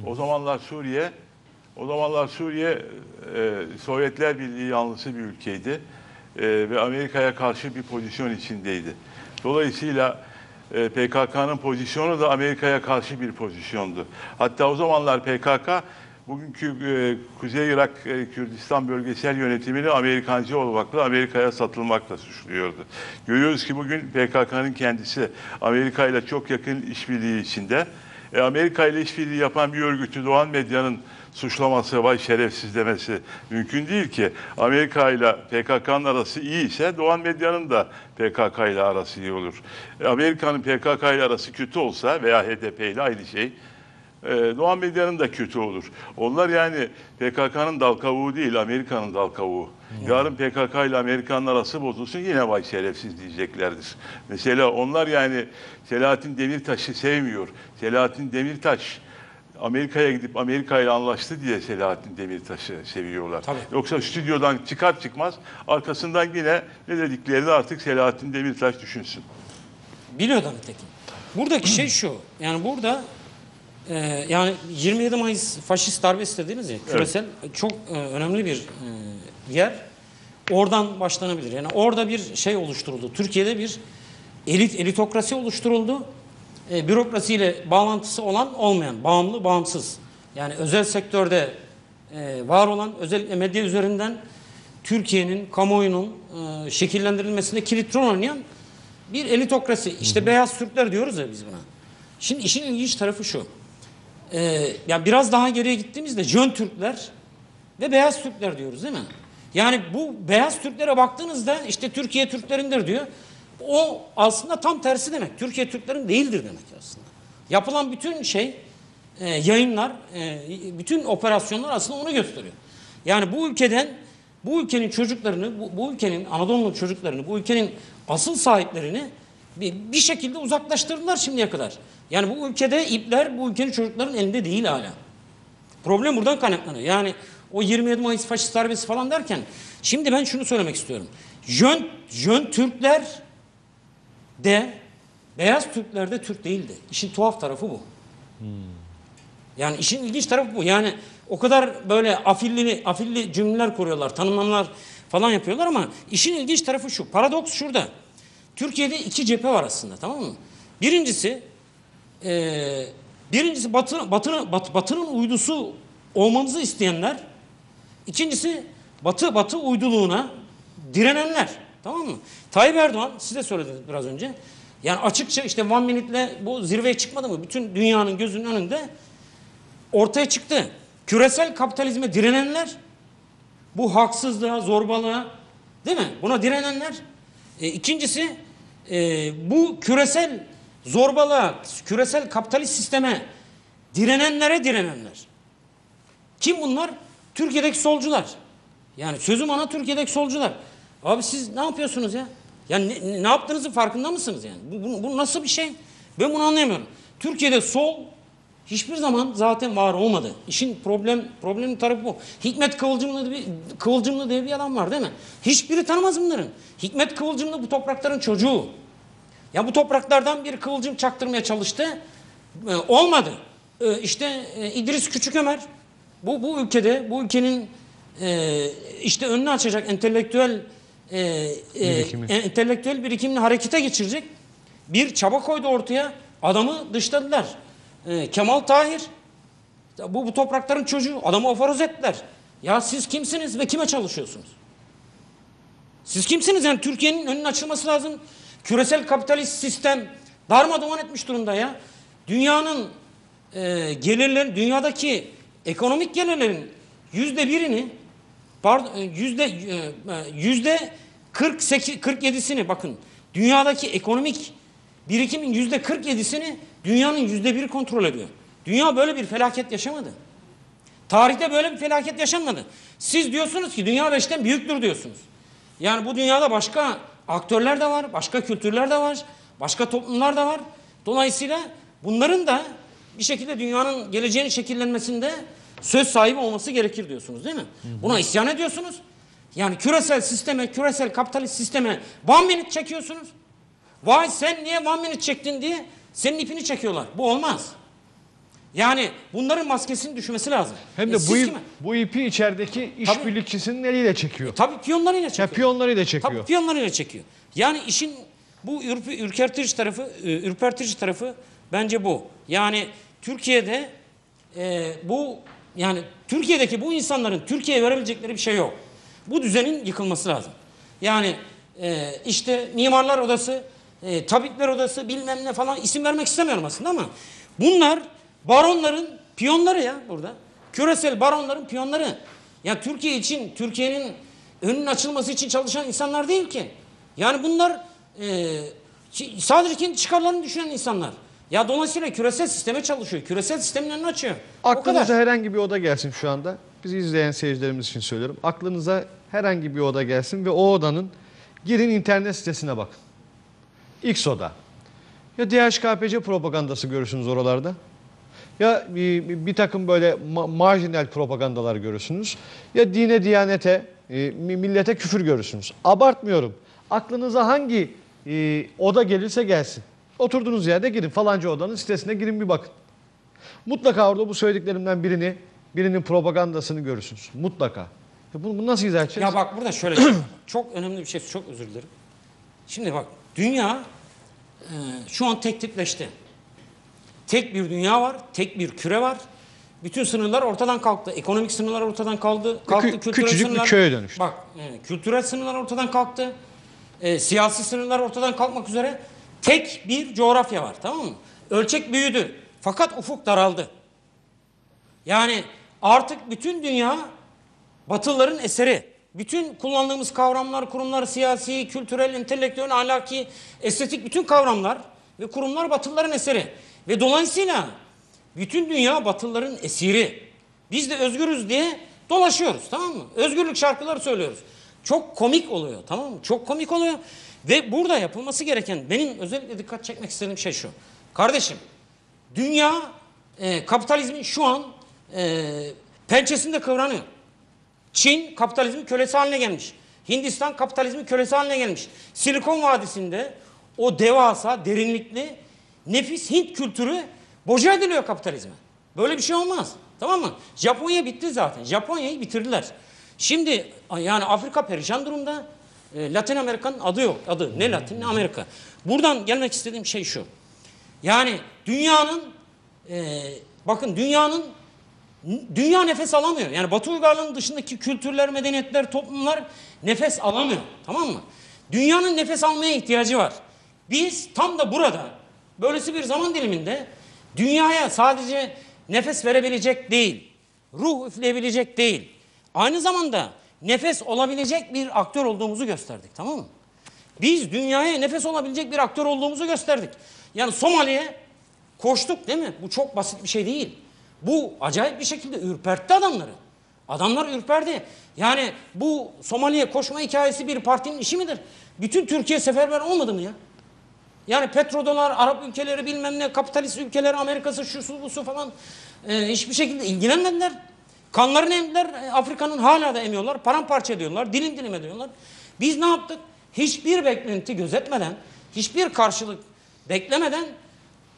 O zamanlar Suriye o zamanlar Suriye e, Sovyetler Birliği yanlısı bir ülkeydi E, ve Amerika'ya karşı bir pozisyon içindeydi. Dolayısıyla e, PKK'nın pozisyonu da Amerika'ya karşı bir pozisyondu. Hatta o zamanlar PKK bugünkü e, Kuzey Irak e, Kürdistan bölgesel yönetimini Amerikancı olmakla, Amerika'ya satılmakla suçluyordu. Görüyoruz ki bugün PKK'nın kendisi Amerika ile çok yakın işbirliği içinde. E, Amerika ile işbirliği yapan bir örgütü Doğan Medya'nın suçlaması, vay şerefsiz demesi mümkün değil ki. Amerika ile PKK'nın arası iyi ise Doğan Medya'nın da PKK ile arası iyi olur. Amerika'nın PKK ile arası kötü olsa veya HDP ile aynı şey. e, Doğan Medya'nın da kötü olur. Onlar yani PKK'nın dal kavuğu değil, Amerika'nın dal kavuğu. Yarın PKK ile Amerika'nın arası bozulsun yine vay şerefsiz diyeceklerdir. Mesela onlar yani Selahattin Demirtaş'ı sevmiyor. Selahattin Demirtaş Amerika'ya gidip Amerika ile anlaştı diye Selahattin Demirtaş'ı seviyorlar. Tabii. Yoksa stüdyodan çıkar çıkmaz arkasından yine ne dediklerini artık Selahattin Demirtaş düşünsün. Biliyor da nitekim. Buradaki şey şu. Yani burada e, yani 27 Mayıs faşist darbesi dediniz ya küresel çok e, önemli bir e, yer. Oradan başlanabilir. Yani orada bir şey oluşturuldu. Türkiye'de bir elit elitokrasi oluşturuldu. E, bürokrasiyle bağlantısı olan olmayan, bağımlı, bağımsız. Yani özel sektörde e, var olan özellikle medya üzerinden Türkiye'nin kamuoyunun e, şekillendirilmesinde kilit rol oynayan bir elitokrasi. İşte beyaz Türkler diyoruz ya biz buna. Şimdi işin ilginç tarafı şu. Ee, ya biraz daha geriye gittiğimizde Jön Türkler ve beyaz Türkler diyoruz değil mi? Yani bu beyaz Türklere baktığınızda işte Türkiye Türklerindir diyor. O aslında tam tersi demek. Türkiye Türklerin değildir demek aslında. Yapılan bütün şey e, yayınlar, e, bütün operasyonlar aslında onu gösteriyor. Yani bu ülkeden bu ülkenin çocuklarını, bu, bu ülkenin Anadolu'nun çocuklarını, bu ülkenin asıl sahiplerini bir, bir şekilde uzaklaştırdılar şimdiye kadar. Yani bu ülkede ipler bu ülkenin çocukların elinde değil hala. Problem buradan kaynaklanıyor. Yani o 27 Mayıs faşist darbesi falan derken şimdi ben şunu söylemek istiyorum. Jön, jön Türkler de beyaz Türkler de Türk değildi. İşin tuhaf tarafı bu. Yani işin ilginç tarafı bu. Yani o kadar böyle afilli, afilli cümleler kuruyorlar, tanımlamalar falan yapıyorlar ama işin ilginç tarafı şu. Paradoks şurada. Türkiye'de iki cephe var aslında tamam mı? Birincisi eee birincisi batı, batı, bat, batının uydusu olmamızı isteyenler. İkincisi batı batı uyduluğuna direnenler. Tamam mı? Tayyip Erdoğan size söylediniz biraz önce. Yani açıkça işte One Minute'le bu zirveye çıkmadı mı? Bütün dünyanın gözünün önünde ortaya çıktı. Küresel kapitalizme direnenler bu haksızlığa, zorbalığa Değil mi? Buna direnenler. E, ikincisi e, bu küresel zorbalığa, küresel kapitalist sisteme direnenlere direnenler. Kim bunlar? Türkiye'deki solcular. Yani sözüm ana Türkiye'deki solcular. Abi siz ne yapıyorsunuz ya? Yani ne, ne yaptığınızın farkında mısınız yani? Bu, bu, bu nasıl bir şey? Ben bunu anlayamıyorum. Türkiye'de sol hiçbir zaman zaten var olmadı. İşin problem problemin tarafı bu. Hikmet Kıvılcımlı, bir, Kıvılcımlı diye bir adam var değil mi? Hiçbiri tanımaz bunların. Hikmet Kıvılcımlı bu toprakların çocuğu. Ya bu topraklardan bir kıvılcım çaktırmaya çalıştı. Ee, olmadı. Ee, işte e, İdris Küçükömer bu bu ülkede bu ülkenin e, işte önünü açacak entelektüel e, e, entelektüel birikimini harekete geçirecek bir çaba koydu ortaya. Adamı dışladılar. E, Kemal Tahir bu bu toprakların çocuğu. Adamı aforoz ettiler. Ya siz kimsiniz ve kime çalışıyorsunuz? Siz kimsiniz? Yani Türkiye'nin önünün açılması lazım. Küresel kapitalist sistem darmadağın etmiş durumda ya. Dünyanın e, gelirlerin, dünyadaki ekonomik gelirlerin yüzde birini, pardon, e, yüzde e, e, yüzde 48, 47'sini bakın. Dünyadaki ekonomik birikimin yüzde 47'sini dünyanın yüzde biri kontrol ediyor. Dünya böyle bir felaket yaşamadı. Tarihte böyle bir felaket yaşanmadı. Siz diyorsunuz ki dünya beşten büyüktür diyorsunuz. Yani bu dünyada başka aktörler de var, başka kültürler de var, başka toplumlar da var. Dolayısıyla bunların da bir şekilde dünyanın geleceğinin şekillenmesinde söz sahibi olması gerekir diyorsunuz değil mi? Buna isyan ediyorsunuz. Yani küresel sisteme, küresel kapitalist sisteme one minute çekiyorsunuz. Vay sen niye one minute çektin diye senin ipini çekiyorlar. Bu olmaz. Yani bunların maskesinin düşmesi lazım. Hem E de siz bu, ip- kime? bu ipi içerideki işbirlikçisinin eliyle çekiyor. Tabii piyonlarıyla çekiyor. Ya piyonlarıyla çekiyor. Tabii piyonlarıyla çekiyor. Yani işin bu ürp- ürkertici tarafı, e, ürpertici tarafı bence bu. Yani Türkiye'de e, bu yani Türkiye'deki bu insanların Türkiye'ye verebilecekleri bir şey yok. Bu düzenin yıkılması lazım. Yani e, işte mimarlar odası, e, tabipler odası bilmem ne falan isim vermek istemiyorum aslında ama bunlar baronların piyonları ya burada. Küresel baronların piyonları. Ya Türkiye için, Türkiye'nin önünün açılması için çalışan insanlar değil ki. Yani bunlar e, sadece kendi çıkarlarını düşünen insanlar. Ya dolayısıyla küresel sisteme çalışıyor. Küresel sistemin önünü açıyor. Aklınıza herhangi bir oda gelsin şu anda. Bizi izleyen seyircilerimiz için söylüyorum. Aklınıza herhangi bir oda gelsin ve o odanın girin internet sitesine bakın. X oda. Ya DHKPC propagandası görürsünüz oralarda. Ya bir, bir- takım böyle ma- marjinal propagandalar görürsünüz. Ya dine, diyanete, e, mi- millete küfür görürsünüz. Abartmıyorum. Aklınıza hangi e, oda gelirse gelsin. Oturduğunuz yerde girin. Falanca odanın sitesine girin bir bakın. Mutlaka orada bu söylediklerimden birini, birinin propagandasını görürsünüz. Mutlaka. Ya bunu, bunu nasıl izah edeceğiz? Ya bak burada şöyle bir şey. Çok önemli bir şey. Çok özür dilerim. Şimdi bak dünya e, şu an tek tipleşti. Tek bir dünya var. Tek bir küre var. Bütün sınırlar ortadan kalktı. Ekonomik sınırlar ortadan kalktı. kalktı kü- küçücük bir sınırlar, köye dönüştü. Bak e, kültürel sınırlar ortadan kalktı. E, siyasi sınırlar ortadan kalkmak üzere tek bir coğrafya var. Tamam mı? Ölçek büyüdü. Fakat ufuk daraldı. Yani artık bütün dünya Batılıların eseri. Bütün kullandığımız kavramlar, kurumlar, siyasi, kültürel, entelektüel, ahlaki, estetik bütün kavramlar ve kurumlar Batılıların eseri. Ve dolayısıyla bütün dünya Batılıların esiri. Biz de özgürüz diye dolaşıyoruz tamam mı? Özgürlük şarkıları söylüyoruz. Çok komik oluyor tamam mı? Çok komik oluyor. Ve burada yapılması gereken benim özellikle dikkat çekmek istediğim şey şu. Kardeşim dünya e, kapitalizmin şu an e, pençesinde kıvranıyor. Çin kapitalizmin kölesi haline gelmiş. Hindistan kapitalizmin kölesi haline gelmiş. Silikon Vadisi'nde o devasa, derinlikli, nefis Hint kültürü boca ediliyor kapitalizme. Böyle bir şey olmaz. Tamam mı? Japonya bitti zaten. Japonya'yı bitirdiler. Şimdi yani Afrika perişan durumda. E, Latin Amerika'nın adı yok. Adı ne Latin ne Amerika. Buradan gelmek istediğim şey şu. Yani dünyanın e, bakın dünyanın dünya nefes alamıyor. Yani Batı uygarlığının dışındaki kültürler, medeniyetler, toplumlar nefes alamıyor. Tamam mı? Dünyanın nefes almaya ihtiyacı var. Biz tam da burada böylesi bir zaman diliminde dünyaya sadece nefes verebilecek değil, ruh üfleyebilecek değil, aynı zamanda nefes olabilecek bir aktör olduğumuzu gösterdik tamam mı? Biz dünyaya nefes olabilecek bir aktör olduğumuzu gösterdik. Yani Somali'ye koştuk değil mi? Bu çok basit bir şey değil. Bu acayip bir şekilde ürpertti adamları. Adamlar ürperdi. Yani bu Somali'ye koşma hikayesi bir partinin işi midir? Bütün Türkiye seferber olmadı mı ya? Yani petrodolar, Arap ülkeleri bilmem ne, kapitalist ülkeler, Amerika'sı, şu su, bu su falan e, hiçbir şekilde ilgilenmediler. Kanlarını emdiler. E, Afrika'nın hala da emiyorlar. Paramparça ediyorlar. Dilim dilim ediyorlar. Biz ne yaptık? Hiçbir beklenti gözetmeden, hiçbir karşılık beklemeden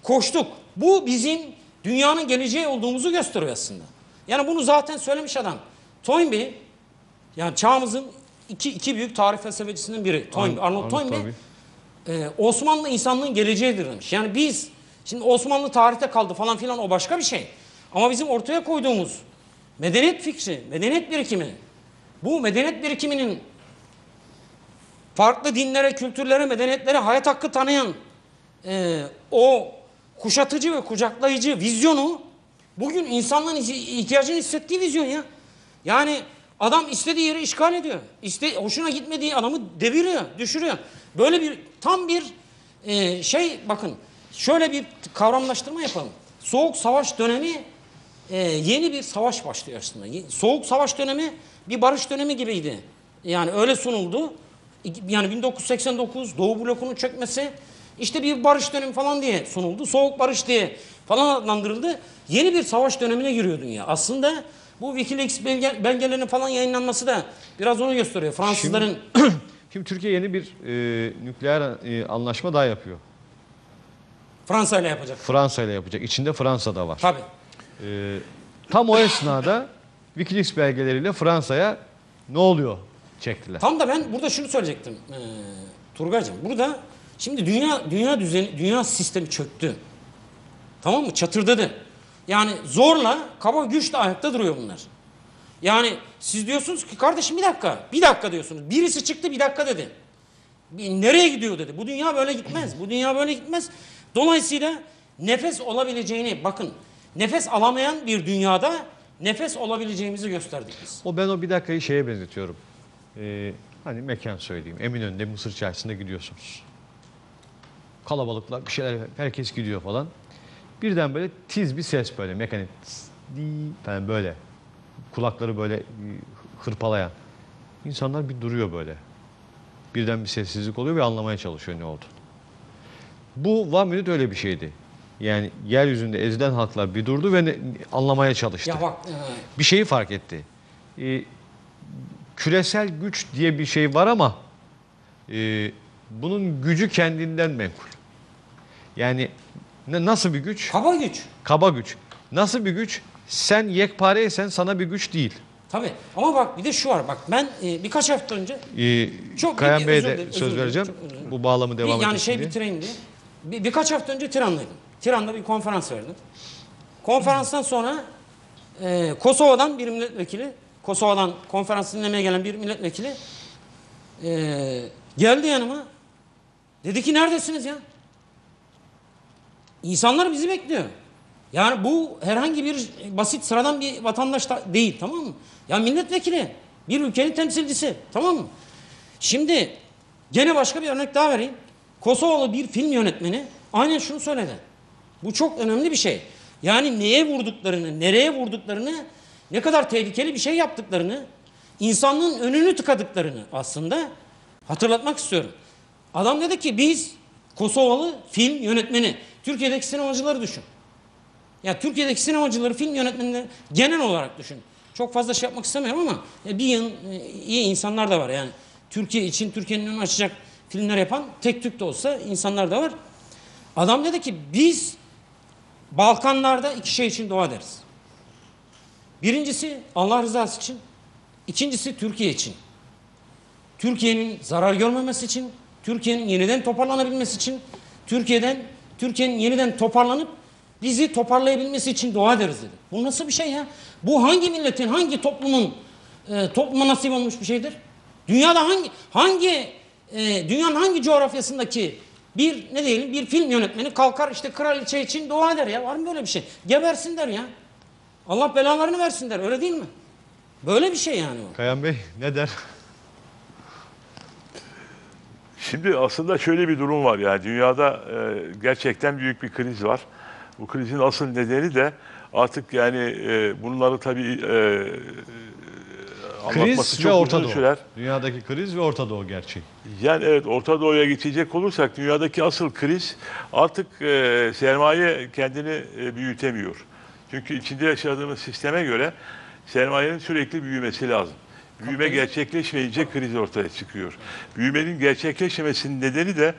koştuk. Bu bizim dünyanın geleceği olduğumuzu gösteriyor aslında. Yani bunu zaten söylemiş adam. Toynbee, yani çağımızın iki, iki büyük tarih felsefecisinden biri. Toynbee, Arnold, Arnold Toynbee. Toynbee. Ee, Osmanlı insanlığın geleceğidir demiş. Yani biz, şimdi Osmanlı tarihte kaldı falan filan o başka bir şey. Ama bizim ortaya koyduğumuz medeniyet fikri, medeniyet birikimi, bu medeniyet birikiminin farklı dinlere, kültürlere, medeniyetlere hayat hakkı tanıyan e, o kuşatıcı ve kucaklayıcı vizyonu bugün insanların ihti- ihtiyacını hissettiği vizyon ya. Yani adam istediği yeri işgal ediyor. İste, hoşuna gitmediği adamı deviriyor, düşürüyor. Böyle bir tam bir e, şey bakın şöyle bir kavramlaştırma yapalım. Soğuk savaş dönemi e, yeni bir savaş başlıyor aslında. Soğuk savaş dönemi bir barış dönemi gibiydi. Yani öyle sunuldu. Yani 1989 Doğu blokunun çökmesi işte bir barış dönemi falan diye sunuldu. Soğuk barış diye falan adlandırıldı. Yeni bir savaş dönemine giriyor dünya. Aslında bu Wikileaks belge, belgelerinin falan yayınlanması da biraz onu gösteriyor. Fransızların Şimdi Türkiye yeni bir e, nükleer e, anlaşma daha yapıyor. Fransa ile yapacak. Fransa ile yapacak. İçinde Fransa da var. Tabii. E, tam o esnada Wikileaks belgeleriyle Fransa'ya ne oluyor çektiler. Tam da ben burada şunu söyleyecektim. Ee, Turgay'cığım burada şimdi dünya dünya düzeni dünya sistemi çöktü. Tamam mı? Çatırdadı. Yani zorla kaba güçle ayakta duruyor bunlar. Yani siz diyorsunuz ki kardeşim bir dakika, bir dakika diyorsunuz. Birisi çıktı bir dakika dedi. Nereye gidiyor dedi. Bu dünya böyle gitmez. Bu dünya böyle gitmez. Dolayısıyla nefes olabileceğini bakın nefes alamayan bir dünyada nefes olabileceğimizi gösterdik biz. O ben o bir dakikayı şeye benzetiyorum. E, hani mekan söyleyeyim. Eminönü'nde Mısır Çarşısı'nda gidiyorsunuz. Kalabalıklar bir şeyler herkes gidiyor falan. Birden böyle tiz bir ses böyle mekanik falan böyle. Kulakları böyle e, hırpalayan. İnsanlar bir duruyor böyle. Birden bir sessizlik oluyor ve anlamaya çalışıyor ne oldu. Bu One Minute öyle bir şeydi. Yani yeryüzünde ezilen halklar bir durdu ve ne- anlamaya çalıştı Ya bak e, bir şeyi fark etti. Ee, küresel güç diye bir şey var ama e, bunun gücü kendinden menkul. Yani ne, nasıl bir güç? kaba güç. Kaba güç. Nasıl bir güç? Sen yekpareysen sana bir güç değil. Tabii. Ama bak bir de şu var. Bak ben e, birkaç hafta önce Ee, Çok- Kayan Bey'e de dilerim, söz vereceğim. Bu bağlamı devam bir, yani şey diye. bitireyim diye. Bir, birkaç hafta önce Tiran'daydım. Tiran'da bir konferans verdim. Konferanstan sonra e, Kosova'dan bir milletvekili, Kosova'dan konferans dinlemeye gelen bir milletvekili e, geldi yanıma. Dedi ki neredesiniz ya? İnsanlar bizi bekliyor. Yani bu herhangi bir basit sıradan bir vatandaş da değil tamam mı? Ya milletvekili, bir ülkenin temsilcisi tamam mı? Şimdi gene başka bir örnek daha vereyim. Kosovalı bir film yönetmeni aynen şunu söyledi. Bu çok önemli bir şey. Yani neye vurduklarını, nereye vurduklarını, ne kadar tehlikeli bir şey yaptıklarını, insanlığın önünü tıkadıklarını aslında hatırlatmak istiyorum. Adam dedi ki biz Kosovalı film yönetmeni, Türkiye'deki sinemacıları düşün. Ya Türkiye'deki sinemacıları, film yönetmenleri genel olarak düşün. Çok fazla şey yapmak istemiyorum ama e, bir yıl e, iyi insanlar da var yani. Türkiye için Türkiye'nin önünü açacak filmler yapan tek Türk de olsa insanlar da var. Adam dedi ki biz Balkanlarda iki şey için dua ederiz. Birincisi Allah rızası için. ikincisi Türkiye için. Türkiye'nin zarar görmemesi için, Türkiye'nin yeniden toparlanabilmesi için, Türkiye'den Türkiye'nin yeniden toparlanıp bizi toparlayabilmesi için dua ederiz dedi. Bu nasıl bir şey ya? Bu hangi milletin, hangi toplumun e, topluma nasip olmuş bir şeydir? Dünyada hangi hangi e, dünyanın hangi coğrafyasındaki bir ne diyelim bir film yönetmeni kalkar işte kraliçe için dua eder ya. Var mı böyle bir şey? Gebersin der ya. Allah belalarını versin der. Öyle değil mi? Böyle bir şey yani o. Kayan Bey ne der? Şimdi aslında şöyle bir durum var yani dünyada e, gerçekten büyük bir kriz var. Bu krizin asıl nedeni de artık yani e, bunları tabii e, Kriz ve çok Orta uzun Doğu. sürer. Dünyadaki kriz ve Orta Doğu gerçeği. Yani evet Orta Doğu'ya geçecek olursak dünyadaki asıl kriz artık e, sermaye kendini e, büyütemiyor. Çünkü içinde yaşadığımız sisteme göre sermayenin sürekli büyümesi lazım. Büyüme gerçekleşmeyince kriz ortaya çıkıyor. Büyümenin gerçekleşmemesinin nedeni de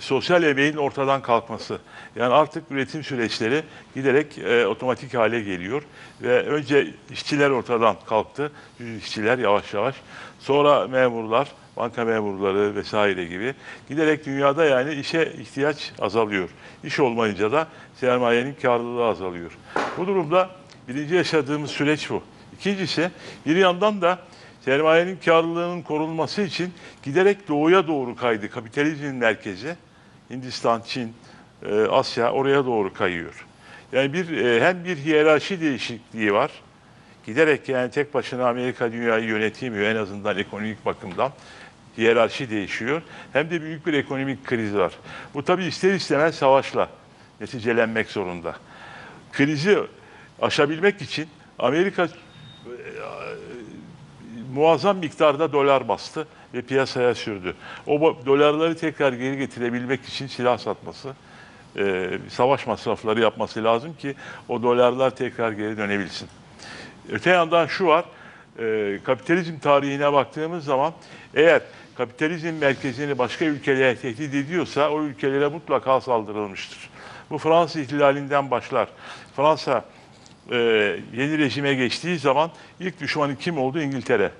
sosyal emeğin ortadan kalkması. Yani artık üretim süreçleri giderek e, otomatik hale geliyor ve önce işçiler ortadan kalktı, işçiler yavaş yavaş. Sonra memurlar, banka memurları vesaire gibi giderek dünyada yani işe ihtiyaç azalıyor. İş olmayınca da sermayenin karlılığı azalıyor. Bu durumda birinci yaşadığımız süreç bu. İkincisi bir yandan da sermayenin karlılığının korunması için giderek doğuya doğru kaydı kapitalizmin merkezi. Hindistan, Çin, e, Asya oraya doğru kayıyor. Yani bir e, hem bir hiyerarşi değişikliği var. Giderek yani tek başına Amerika dünyayı yönetemiyor en azından ekonomik bakımdan. Hiyerarşi değişiyor. Hem de büyük bir ekonomik kriz var. Bu tabii ister istemez savaşla neticelenmek zorunda. Krizi aşabilmek için Amerika muazzam miktarda dolar bastı ve piyasaya sürdü. O dolarları tekrar geri getirebilmek için silah satması, e, savaş masrafları yapması lazım ki o dolarlar tekrar geri dönebilsin. Öte yandan şu var, e, kapitalizm tarihine baktığımız zaman eğer kapitalizm merkezini başka ülkelere tehdit ediyorsa o ülkelere mutlaka saldırılmıştır. Bu Fransız ihtilalinden başlar. Fransa e, yeni rejime geçtiği zaman ilk düşmanı kim oldu? İngiltere.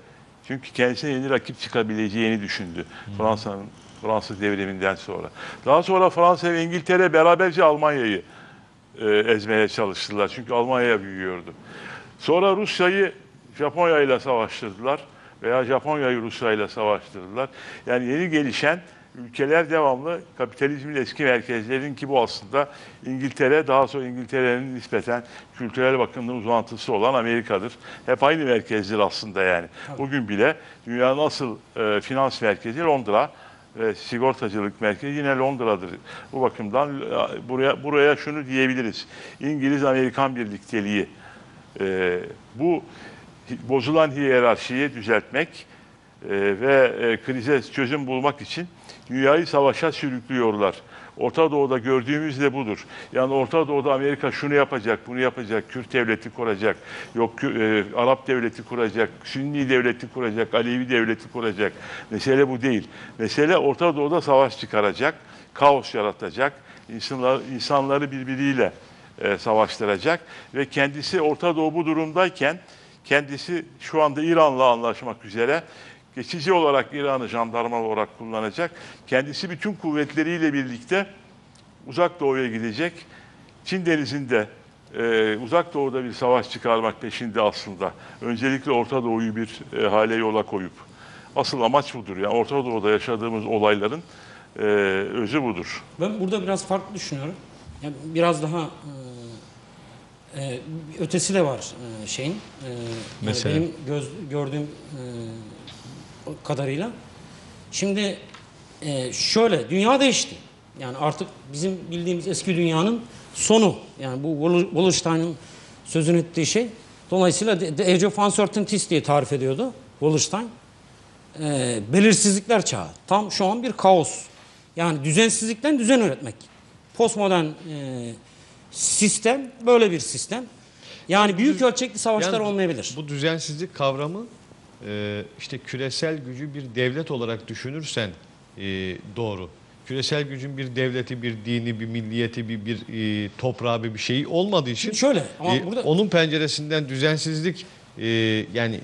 Çünkü kendisine yeni rakip çıkabileceğini düşündü Fransa'nın Fransız devriminden sonra. Daha sonra Fransa ve İngiltere beraberce Almanya'yı e, ezmeye çalıştılar. Çünkü Almanya büyüyordu. Sonra Rusya'yı Japonya ile savaştırdılar veya Japonya'yı Rusya ile savaştırdılar. Yani yeni gelişen ülkeler devamlı kapitalizmin eski merkezlerinin ki bu aslında İngiltere daha sonra İngiltere'nin nispeten kültürel bakımdan uzantısı olan Amerika'dır. Hep aynı merkezdir aslında yani. Bugün bile dünyanın asıl e, finans merkezi Londra ve sigortacılık merkezi yine Londra'dır. Bu bakımdan e, buraya buraya şunu diyebiliriz. İngiliz-Amerikan birlikteliği e, bu bozulan hiyerarşiyi düzeltmek e, ve e, krize çözüm bulmak için dünyayı savaşa sürüklüyorlar. Orta Doğu'da gördüğümüz de budur. Yani Orta Doğu'da Amerika şunu yapacak, bunu yapacak, Kürt devleti kuracak, yok e, Arap devleti kuracak, Sünni devleti kuracak, Alevi devleti kuracak. Mesele bu değil. Mesele Orta Doğu'da savaş çıkaracak, kaos yaratacak, insanlar, insanları birbiriyle e, savaştıracak ve kendisi Orta Doğu bu durumdayken kendisi şu anda İran'la anlaşmak üzere geçici olarak İran'ı jandarma olarak kullanacak. Kendisi bütün kuvvetleriyle birlikte Uzak Doğu'ya gidecek. Çin denizinde e, Uzak Doğu'da bir savaş çıkarmak peşinde aslında. Öncelikle Orta Doğu'yu bir e, hale yola koyup. Asıl amaç budur. Yani Orta Doğu'da yaşadığımız olayların e, özü budur. Ben burada biraz farklı düşünüyorum. Yani biraz daha e, e, ötesi de var e, şeyin. E, Mesela? benim göz, gördüğüm e, kadarıyla. Şimdi e, şöyle dünya değişti. Yani artık bizim bildiğimiz eski dünyanın sonu. Yani bu Wall- Wallerstein'ın sözünü ettiği şey. Dolayısıyla The Age of Uncertainties diye tarif ediyordu Wallerstein. E, belirsizlikler çağı. Tam şu an bir kaos. Yani düzensizlikten düzen üretmek. Postmodern e, sistem böyle bir sistem. Yani büyük ölçekli savaşlar Yani olmayabilir. Bu düzensizlik kavramı e, işte küresel gücü bir devlet olarak düşünürsen e, doğru. Küresel gücün bir devleti, bir dini, bir milliyeti, bir, bir e, toprağı, bir şeyi olmadığı için Şimdi şöyle ama e, burada onun penceresinden düzensizlik e, yani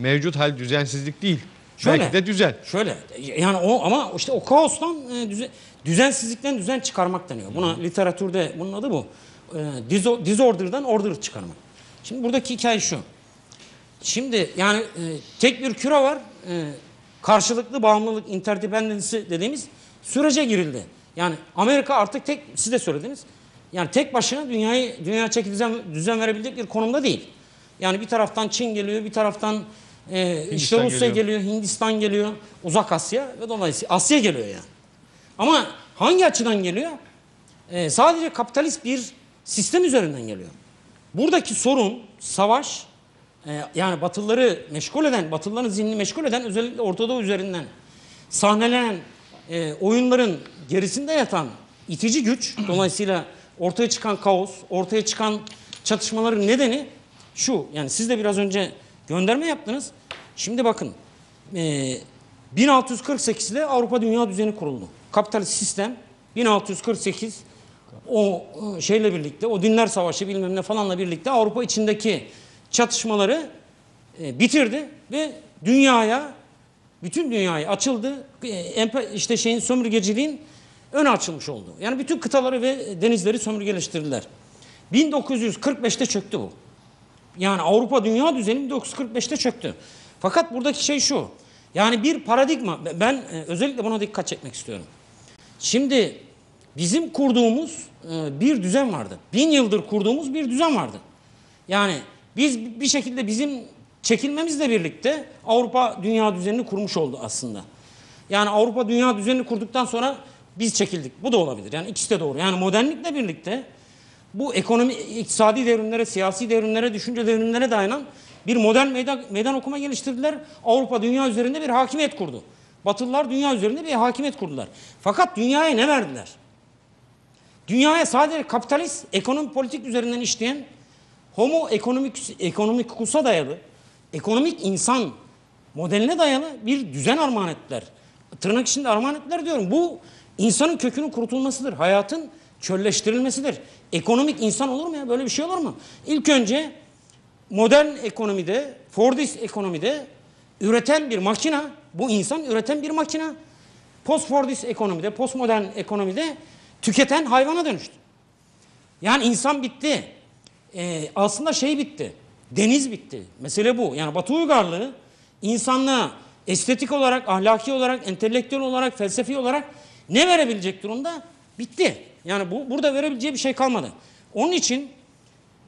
mevcut hal düzensizlik değil. Şöyle. Belki de düzen. Şöyle yani o ama işte o kaostan e, düzen, düzensizlikten düzen çıkarmak deniyor. Buna literatürde bunun adı bu. E, diso- disorder'dan order çıkarmak. Şimdi buradaki hikaye şu. Şimdi yani e, tek bir küre var. E, karşılıklı bağımlılık interdependency dediğimiz sürece girildi. Yani Amerika artık tek siz de söylediniz. Yani tek başına dünyayı dünya çeki düzen, düzen verebilecek bir konumda değil. Yani bir taraftan Çin geliyor, bir taraftan e, işte Rusya geliyor. geliyor, Hindistan geliyor, Uzak Asya ve dolayısıyla Asya geliyor yani. Ama hangi açıdan geliyor? Ee, sadece kapitalist bir sistem üzerinden geliyor. Buradaki sorun savaş, e, yani Batılıları meşgul eden, Batılıların zihnini meşgul eden özellikle Orta Doğu üzerinden sahnelenen e, oyunların gerisinde yatan itici güç, dolayısıyla ortaya çıkan kaos, ortaya çıkan çatışmaların nedeni şu. Yani siz de biraz önce gönderme yaptınız. Şimdi bakın, e, 1648'de Avrupa Dünya Düzeni kuruldu. Kapitalist sistem 1648 o e, şeyle birlikte, o dinler savaşı bilmem ne falanla birlikte Avrupa içindeki çatışmaları e, bitirdi ve dünyaya, bütün dünyaya açıldı. E, işte şeyin sömürgeciliğin ön açılmış oldu. Yani bütün kıtaları ve denizleri sömürgeleştirdiler. 1945'te çöktü bu. Yani Avrupa dünya düzeni 1945'te çöktü. Fakat buradaki şey şu. Yani bir paradigma. Ben e, özellikle buna dikkat çekmek istiyorum. Şimdi bizim kurduğumuz e, bir düzen vardı. Bin yıldır kurduğumuz bir düzen vardı. Yani biz bir şekilde bizim çekilmemizle birlikte Avrupa dünya düzenini kurmuş oldu aslında. Yani Avrupa dünya düzenini kurduktan sonra biz çekildik. Bu da olabilir. Yani ikisi de doğru. Yani modernlikle birlikte bu ekonomi, iktisadi devrimlere, siyasi devrimlere, düşünce devrimlere dayanan bir modern meydan, meydan okuma geliştirdiler. Avrupa dünya üzerinde bir hakimiyet kurdu. Batılılar dünya üzerinde bir hakimiyet kurdular. Fakat dünyaya ne verdiler? Dünyaya sadece kapitalist ekonomi politik üzerinden işleyen homo ekonomik ekonomikusa dayalı, ekonomik insan modeline dayalı bir düzen armağan ettiler. Tırnak içinde armağan ettiler diyorum. Bu insanın kökünün kurutulmasıdır. Hayatın çölleştirilmesidir. Ekonomik insan olur mu ya? Böyle bir şey olur mu? İlk önce modern ekonomide, Fordist ekonomide üreten bir makina, bu insan üreten bir makina. Post-Fordist ekonomide, postmodern ekonomide tüketen hayvana dönüştü. Yani insan bitti. Ee, aslında şey bitti. Deniz bitti. Mesele bu. Yani Batı uygarlığı insanlığa estetik olarak, ahlaki olarak, entelektüel olarak, felsefi olarak ne verebilecek durumda? Bitti. Yani bu burada verebileceği bir şey kalmadı. Onun için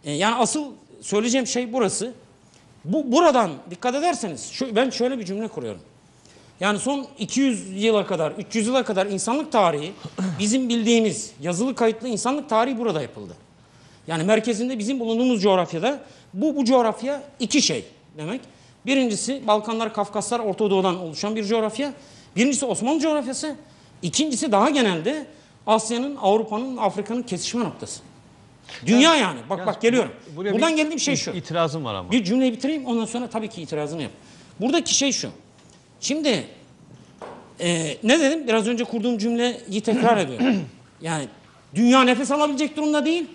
e, yani asıl söyleyeceğim şey burası. Bu buradan dikkat ederseniz şu, ben şöyle bir cümle kuruyorum. Yani son 200 yıla kadar, 300 yıla kadar insanlık tarihi bizim bildiğimiz yazılı kayıtlı insanlık tarihi burada yapıldı. Yani merkezinde bizim bulunduğumuz coğrafyada bu bu coğrafya iki şey demek. Birincisi Balkanlar, Kafkaslar, Orta Doğu'dan oluşan bir coğrafya. Birincisi Osmanlı coğrafyası. İkincisi daha genelde Asya'nın, Avrupa'nın, Afrika'nın kesişme noktası. Dünya yani. Bak bak geliyorum. Buraya Buradan bir geldiğim şey şu. İtirazım var ama. Bir cümleyi bitireyim ondan sonra tabii ki itirazını yap. Buradaki şey şu. Şimdi e, ne dedim? Biraz önce kurduğum cümleyi tekrar ediyorum. Yani dünya nefes alabilecek durumda değil.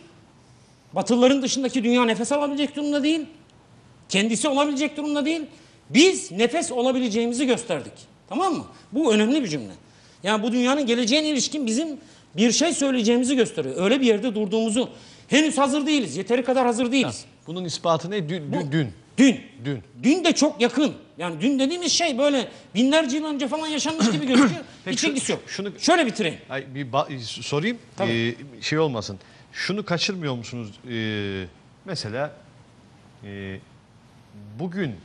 Batılıların dışındaki dünya nefes alabilecek durumda değil. Kendisi olabilecek durumda değil. Biz nefes olabileceğimizi gösterdik. Tamam mı? Bu önemli bir cümle. Yani bu dünyanın geleceğine ilişkin bizim bir şey söyleyeceğimizi gösteriyor. Öyle bir yerde durduğumuzu henüz hazır değiliz. Yeteri kadar hazır değiliz. Bunun ispatı ne? Dün. dün, dün. Dün. Dün. Dün de çok yakın. Yani dün dediğimiz şey böyle binlerce yıl önce falan yaşanmış gibi gözüküyor. Hiç ilgisi yok. şunu- Şöyle bitireyim. Ay, bir sorayım. Tabii. Ee, şey olmasın. Şunu kaçırmıyor musunuz? Ee, mesela e, bugün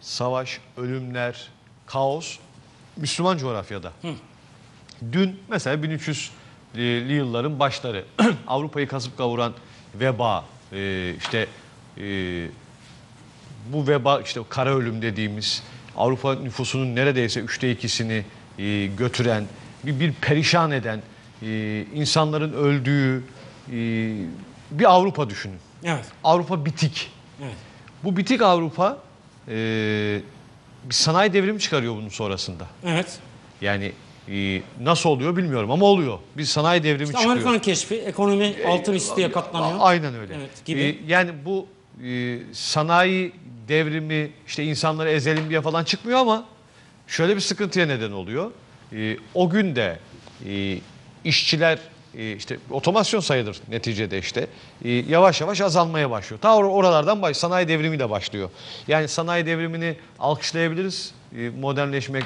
savaş, ölümler, kaos Müslüman coğrafyada. Dün mesela 1300'li yılların başları Avrupa'yı kasıp kavuran veba, e, işte e, bu veba işte kara ölüm dediğimiz Avrupa nüfusunun neredeyse üçte ikisini e, götüren, bir, bir perişan eden, e, insanların öldüğü e, bir Avrupa düşünün. Evet. Avrupa bitik. Evet. Bu bitik Avrupa e, bir sanayi devrimi çıkarıyor bunun sonrasında. Evet. Yani e, nasıl oluyor bilmiyorum ama oluyor. Bir sanayi devrimi İşte çıkıyor. Amerika'nın keşfi ekonomi altı misliye katlanıyor. Aynen öyle. Evet, gibi. Ee, yani bu e, sanayi devrimi işte insanları ezelim diye falan çıkmıyor ama şöyle bir sıkıntıya neden oluyor. Ee, o gün de e, işçiler e, işte otomasyon sayılır neticede işte e, yavaş yavaş azalmaya başlıyor. Ta or- oralardan baş sanayi devrimiyle başlıyor. Yani sanayi devrimini alkışlayabiliriz. E, modernleşmek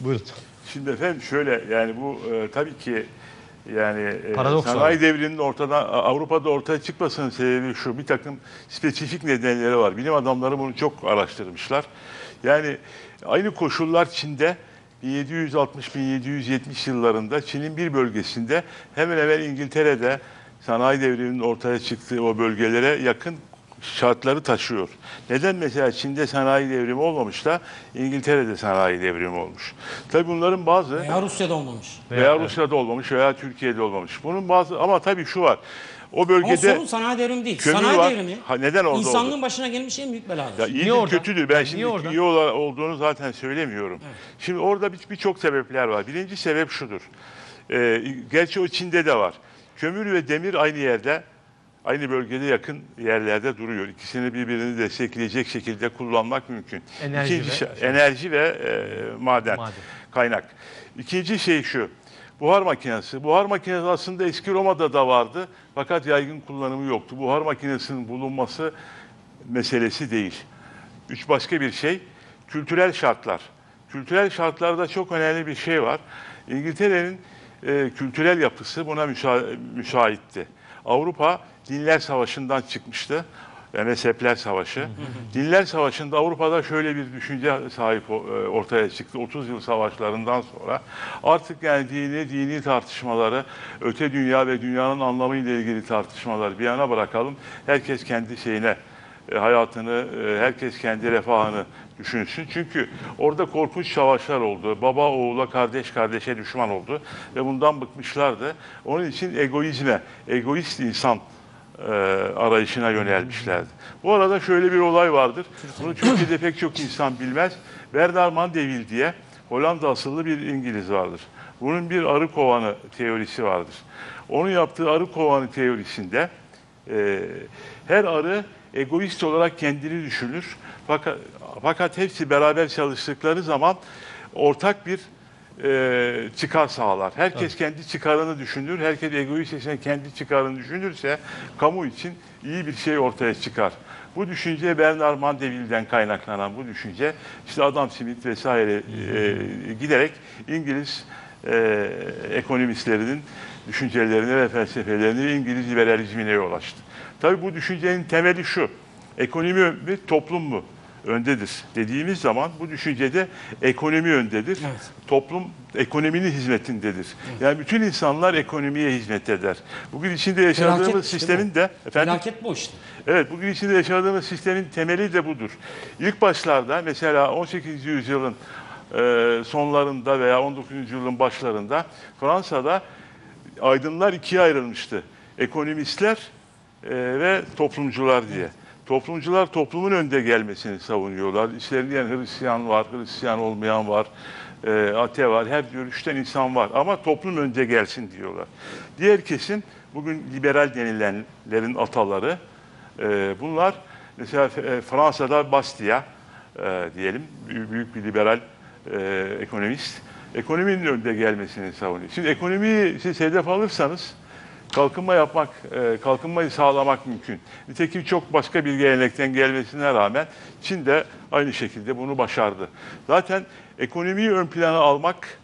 buyurun. Şimdi efendim şöyle yani bu e, tabii ki Yani Paradoks sanayi var. devrinin ortadan Avrupa'da ortaya çıkmasının sebebi şu. Bir takım spesifik nedenleri var. Bilim adamları bunu çok araştırmışlar. Yani aynı koşullar Çin'de 1760-1770 yıllarında Çin'in bir bölgesinde hemen hemen İngiltere'de sanayi devriminin ortaya çıktığı o bölgelere yakın şartları taşıyor. Neden mesela Çin'de sanayi devrimi olmamış da İngiltere'de sanayi devrimi olmuş? Tabii bunların bazı Veya Rusya'da olmamış. veya Rusya'da olmamış veya Türkiye'de olmamış. Bunun bazı ama tabii şu var. O Ama bölgede sorun sanayi devrimi değil. kömür sanayi var. devrimi Ha, neden orada insanlığın oldu? başına gelmiş en büyük beladır. ya iyidir Niye orada? kötüdür. Ben Yani şimdi niye orada? iyi ola- olduğunu zaten söylemiyorum. Şimdi orada bir- birçok sebepler var. Birinci sebep şudur. Ee, gerçi o Çin'de de var. Kömür ve demir aynı yerde, aynı bölgede yakın yerlerde duruyor. İkisini birbirini destekleyecek şekilde kullanmak mümkün. Enerji İkinci ve- şey- enerji ve e, maden, Maden. kaynak. İkinci şey şu. Buhar makinesi. Buhar makinesi aslında eski Roma'da da vardı fakat yaygın kullanımı yoktu. Buhar makinesinin bulunması meselesi değil. Üç başka bir şey, kültürel şartlar. Kültürel şartlarda çok önemli bir şey var. İngiltere'nin e, kültürel yapısı buna müsa- müsaitti. Avrupa Dinler Savaşı'ndan çıkmıştı. Ve Mezhepler Savaşı. Dinler Savaşı'nda Avrupa'da şöyle bir düşünce sahip e, ortaya çıktı. 30 yıl savaşlarından sonra artık yani dini, dini tartışmaları, öte dünya ve dünyanın anlamıyla ilgili tartışmaları bir yana bırakalım. Herkes kendi şeyine, e, hayatını, e, herkes kendi refahını düşünsün. Çünkü orada korkunç savaşlar oldu. Baba oğula, kardeş kardeşe düşman oldu ve bundan bıkmışlardı. Onun için egoizme, egoist insan e, arayışına yönelmişlerdi. Bu arada şöyle bir olay vardır. Bunu Türkiye'de pek çok insan bilmez. Bernard Mandeville diye Hollanda asıllı bir İngiliz vardır. Bunun bir arı kovanı teorisi vardır. Onun yaptığı arı kovanı teorisinde e, her arı egoist olarak kendini düşünür. Fakat, fakat hepsi beraber çalıştıkları zaman ortak bir e, çıkar sağlar. Herkes kendi çıkarını düşünür. Herkes egoist ise kendi çıkarını düşünürse kamu için iyi bir şey ortaya çıkar. Bu düşünce Bernard Mandeville'den kaynaklanan bu düşünce işte Adam Smith vesaire e, giderek İngiliz e, ekonomistlerinin düşüncelerine ve felsefelerine İngiliz liberalizmine yol açtı. Tabii bu düşüncenin temeli şu. Ekonomi mi, toplum mu öndedir dediğimiz zaman bu düşüncede ekonomi öndedir. Evet. Toplum ekonominin hizmetindedir. Yani bütün insanlar ekonomiye hizmet eder. Bugün içinde yaşadığımız Felaket sistemin de efendim Felaket bu işte. Evet, bugün içinde yaşadığımız sistemin temeli de budur. İlk başlarda mesela 18. yüzyılın e, sonlarında veya 19. yüzyılın başlarında Fransa'da aydınlar ikiye ayrılmıştı. Ekonomistler e, ve toplumcular diye. Toplumcular toplumun önde gelmesini savunuyorlar. İçlerinde yani Hristiyan var, Hristiyan olmayan var, e, ate var, her görüşten insan var. Ama toplum önde gelsin diyorlar. Diğer kesim bugün liberal denilenlerin ataları. E, bunlar mesela e, Fransa'da Bastia e, diyelim, büyük bir liberal e, ekonomist. Ekonominin önde gelmesini savunuyor. Şimdi ekonomiyi siz hedef alırsanız kalkınma yapmak, e, kalkınmayı sağlamak mümkün. Nitekim çok başka bir gelenekten gelmesine rağmen Çin de aynı şekilde bunu başardı. Zaten ekonomiyi ön plana almak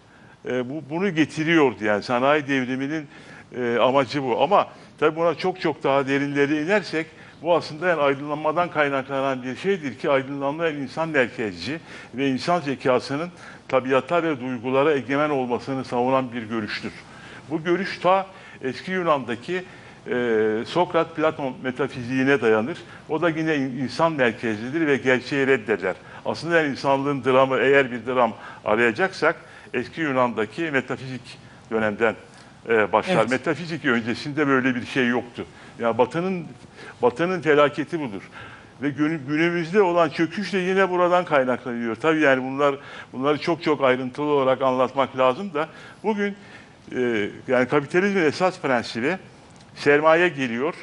e, bu, bunu getiriyordu. Yani sanayi devriminin e, amacı bu. Ama tabii buna çok çok daha derinlere inersek bu aslında yani aydınlanmadan kaynaklanan bir şeydir ki aydınlanma yani insan merkezci ve insan zekasının tabiata ve duygulara egemen olmasını savunan bir görüştür. Bu görüş ta eski Yunan'daki e, Sokrat Platon metafiziğine dayanır. O da yine in- insan merkezlidir ve gerçeği reddeder. Aslında yani insanlığın dramı eğer bir dram arayacaksak eski Yunan'daki metafizik dönemden e, başlar. Evet. Metafizik öncesinde böyle bir şey yoktu. Yani Batı'nın Batı'nın felaketi budur. Ve günü- günümüzde olan çöküş de yine buradan kaynaklanıyor. Tabii yani bunlar bunları çok çok ayrıntılı olarak anlatmak lazım da bugün e, yani kapitalizmin esas prensibi sermaye geliyor,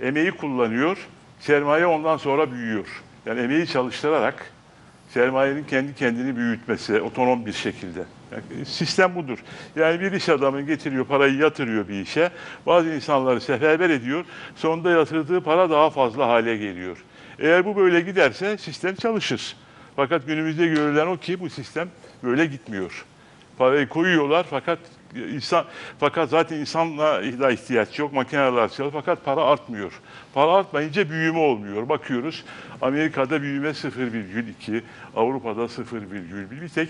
emeği kullanıyor, sermaye ondan sonra büyüyor. Yani emeği çalıştırarak sermayenin kendi kendini büyütmesi otonom bir şekilde. Yani sistem budur. Yani bir iş adamı getiriyor, parayı yatırıyor bir işe. Bazı insanları seferber ediyor. Sonunda yatırdığı para daha fazla hale geliyor. Eğer bu böyle giderse sistem çalışır. Fakat günümüzde görülen o ki bu sistem böyle gitmiyor. Parayı koyuyorlar fakat insan fakat zaten insanla da ihtiyaç yok. Makineler çalışıyor fakat para artmıyor. Para artmayınca büyüme olmuyor. Bakıyoruz Amerika'da büyüme 0,2, Avrupa'da 0,1. Bir tek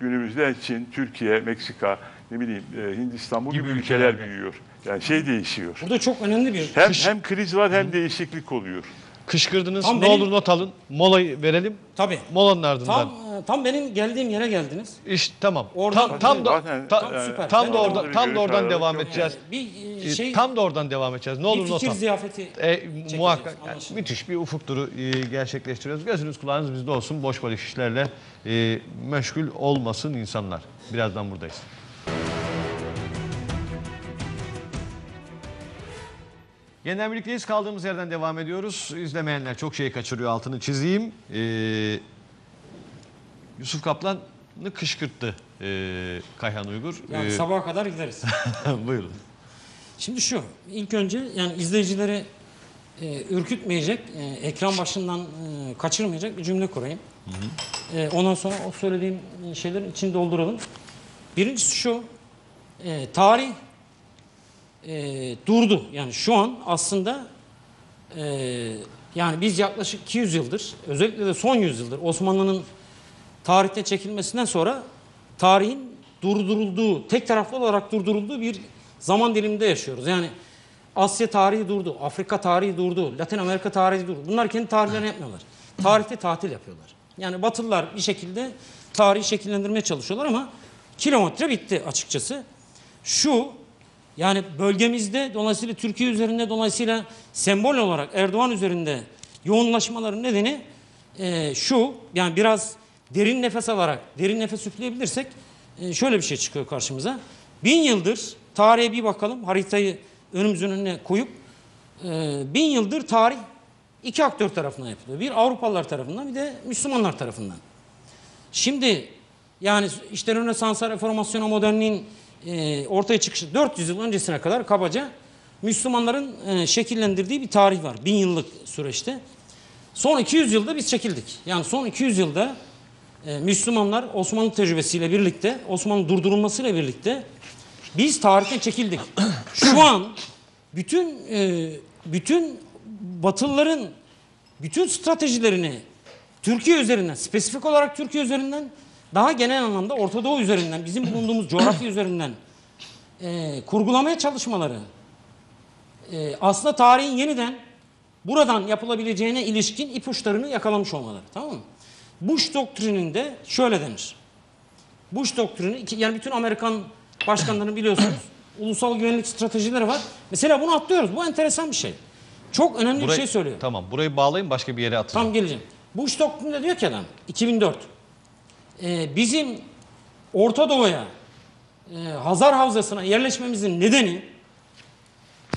günümüzde Çin, Türkiye, Meksika, ne bileyim e, Hindistan bu gibi, Gibi ülkeler büyüyor. Yani şey değişiyor. Burada çok önemli bir Hem hem kriz var hem değişiklik oluyor. Kışkırdınız. Tam ne benim- olur not alın. Molayı verelim. tabii. Molanın ardından. Tam e, tam benim geldiğim yere geldiniz. İş tamam. Oradan- tam tam da Zaten- ta- Tam süper. tam da de orada bir tam da oradan devam yok. edeceğiz. Bir e, E, şey tam da oradan devam edeceğiz. Ne bir olur not fikir alın. ziyafeti E, muhakkak anlaşıldı. müthiş bir ufuk turu e, gerçekleştiriyoruz. Gözünüz kulağınız bizde olsun. Boş boş işlerle e, meşgul olmasın insanlar. Birazdan buradayız. Yeniden birlikteyiz. Kaldığımız yerden devam ediyoruz. İzlemeyenler çok şey kaçırıyor. Altını çizeyim. E, Yusuf Kaplan'ı kışkırttı e, Kayhan Uygur. yani E, sabaha kadar gideriz. buyurun. Şimdi şu, ilk önce yani izleyicileri e, ürkütmeyecek, e, ekran başından e, kaçırmayacak bir cümle kurayım. E, ondan sonra o söylediğim şeylerin içini dolduralım. Birincisi şu, e, tarih e, durdu. Yani şu an aslında e, yani biz yaklaşık 200 yıldır, özellikle de son yüzyıldır Osmanlı'nın tarihte çekilmesinden sonra tarihin durdurulduğu, tek taraflı olarak durdurulduğu bir zaman diliminde yaşıyoruz. Yani Asya tarihi durdu, Afrika tarihi durdu, Latin Amerika tarihi durdu. Bunlar kendi tarihlerini yapmıyorlar. Tarihte tatil yapıyorlar. Yani Batılılar bir şekilde tarihi şekillendirmeye çalışıyorlar ama kilometre bitti açıkçası. Şu yani bölgemizde dolayısıyla Türkiye üzerinde dolayısıyla sembol olarak Erdoğan üzerinde yoğunlaşmaların nedeni e, şu yani biraz derin nefes alarak derin nefes üfleyebilirsek e, şöyle bir şey çıkıyor karşımıza. Bin yıldır tarihe bir bakalım haritayı önümüzün önüne koyup e, bin yıldır tarih iki aktör tarafından yapılıyor. Bir Avrupalılar tarafından bir de Müslümanlar tarafından. Şimdi yani işte Rönesans'a, Reformasyon'a, modernliğin e, ortaya çıkışı 400 yıl öncesine kadar kabaca Müslümanların e, şekillendirdiği bir tarih var. Bin yıllık süreçte. Son 200 yılda biz çekildik. Yani son 200 yılda e, Müslümanlar Osmanlı tecrübesiyle birlikte, Osmanlı durdurulmasıyla birlikte biz tarihten çekildik. Şu an bütün bütün Batılıların bütün stratejilerini Türkiye üzerinden, spesifik olarak Türkiye üzerinden, daha genel anlamda Orta Doğu üzerinden, bizim bulunduğumuz coğrafya üzerinden e, kurgulamaya çalışmaları e, aslında tarihin yeniden buradan yapılabileceğine ilişkin ipuçlarını yakalamış olmaları. Tamam mı? Bush doktrininde şöyle denir. Bush doktrini, yani bütün Amerikan başkanlarını biliyorsunuz. ulusal güvenlik stratejileri var. Mesela bunu atlıyoruz. Bu enteresan bir şey. Çok önemli bir Burayı- şey söylüyor. Tamam burayı bağlayın başka bir yere atacağım. Tam geleceğim. Bush doktrinde diyor ki adam 2004. Ee, bizim Orta Doğu'ya e, Hazar Havzası'na yerleşmemizin nedeni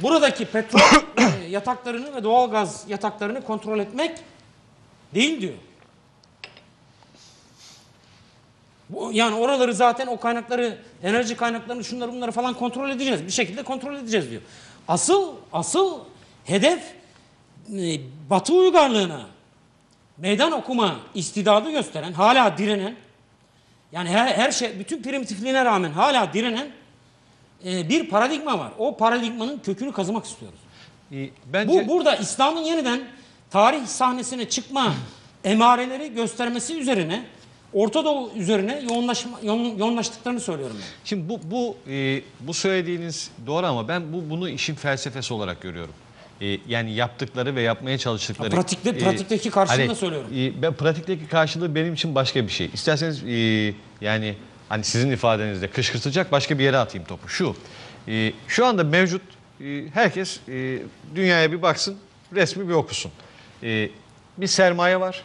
buradaki petrol e, yataklarını ve doğalgaz yataklarını kontrol etmek değil diyor. Bu, yani oraları zaten o kaynakları, enerji kaynaklarını, şunları bunları falan kontrol edeceğiz. Bir şekilde kontrol edeceğiz diyor. Asıl asıl hedef e, Batı uygarlığına meydan okuma istidadı gösteren, hala direnen, yani her, her şey, bütün primitifliğine rağmen hala direnen e, bir paradigma var. O paradigmanın kökünü kazımak istiyoruz. Ee, Bence Bu burada İslam'ın yeniden tarih sahnesine çıkma emareleri göstermesi üzerine Orta Doğu üzerine yoğunlaşma, yoğun- yoğunlaştıklarını söylüyorum ben. Şimdi bu bu e, bu söylediğiniz doğru ama ben bu bunu işin felsefesi olarak görüyorum. E, yani yaptıkları ve yapmaya çalıştıkları. Ha, pratikte- pratikteki karşılığını da söylüyorum. e, ben pratikteki karşılığı benim için başka bir şey. İsterseniz e, yani hani sizin ifadenizde kışkırtacak başka bir yere atayım topu. Şu. e, şu anda mevcut e, herkes e, dünyaya bir baksın, resmi bir okusun. E, bir sermaye var.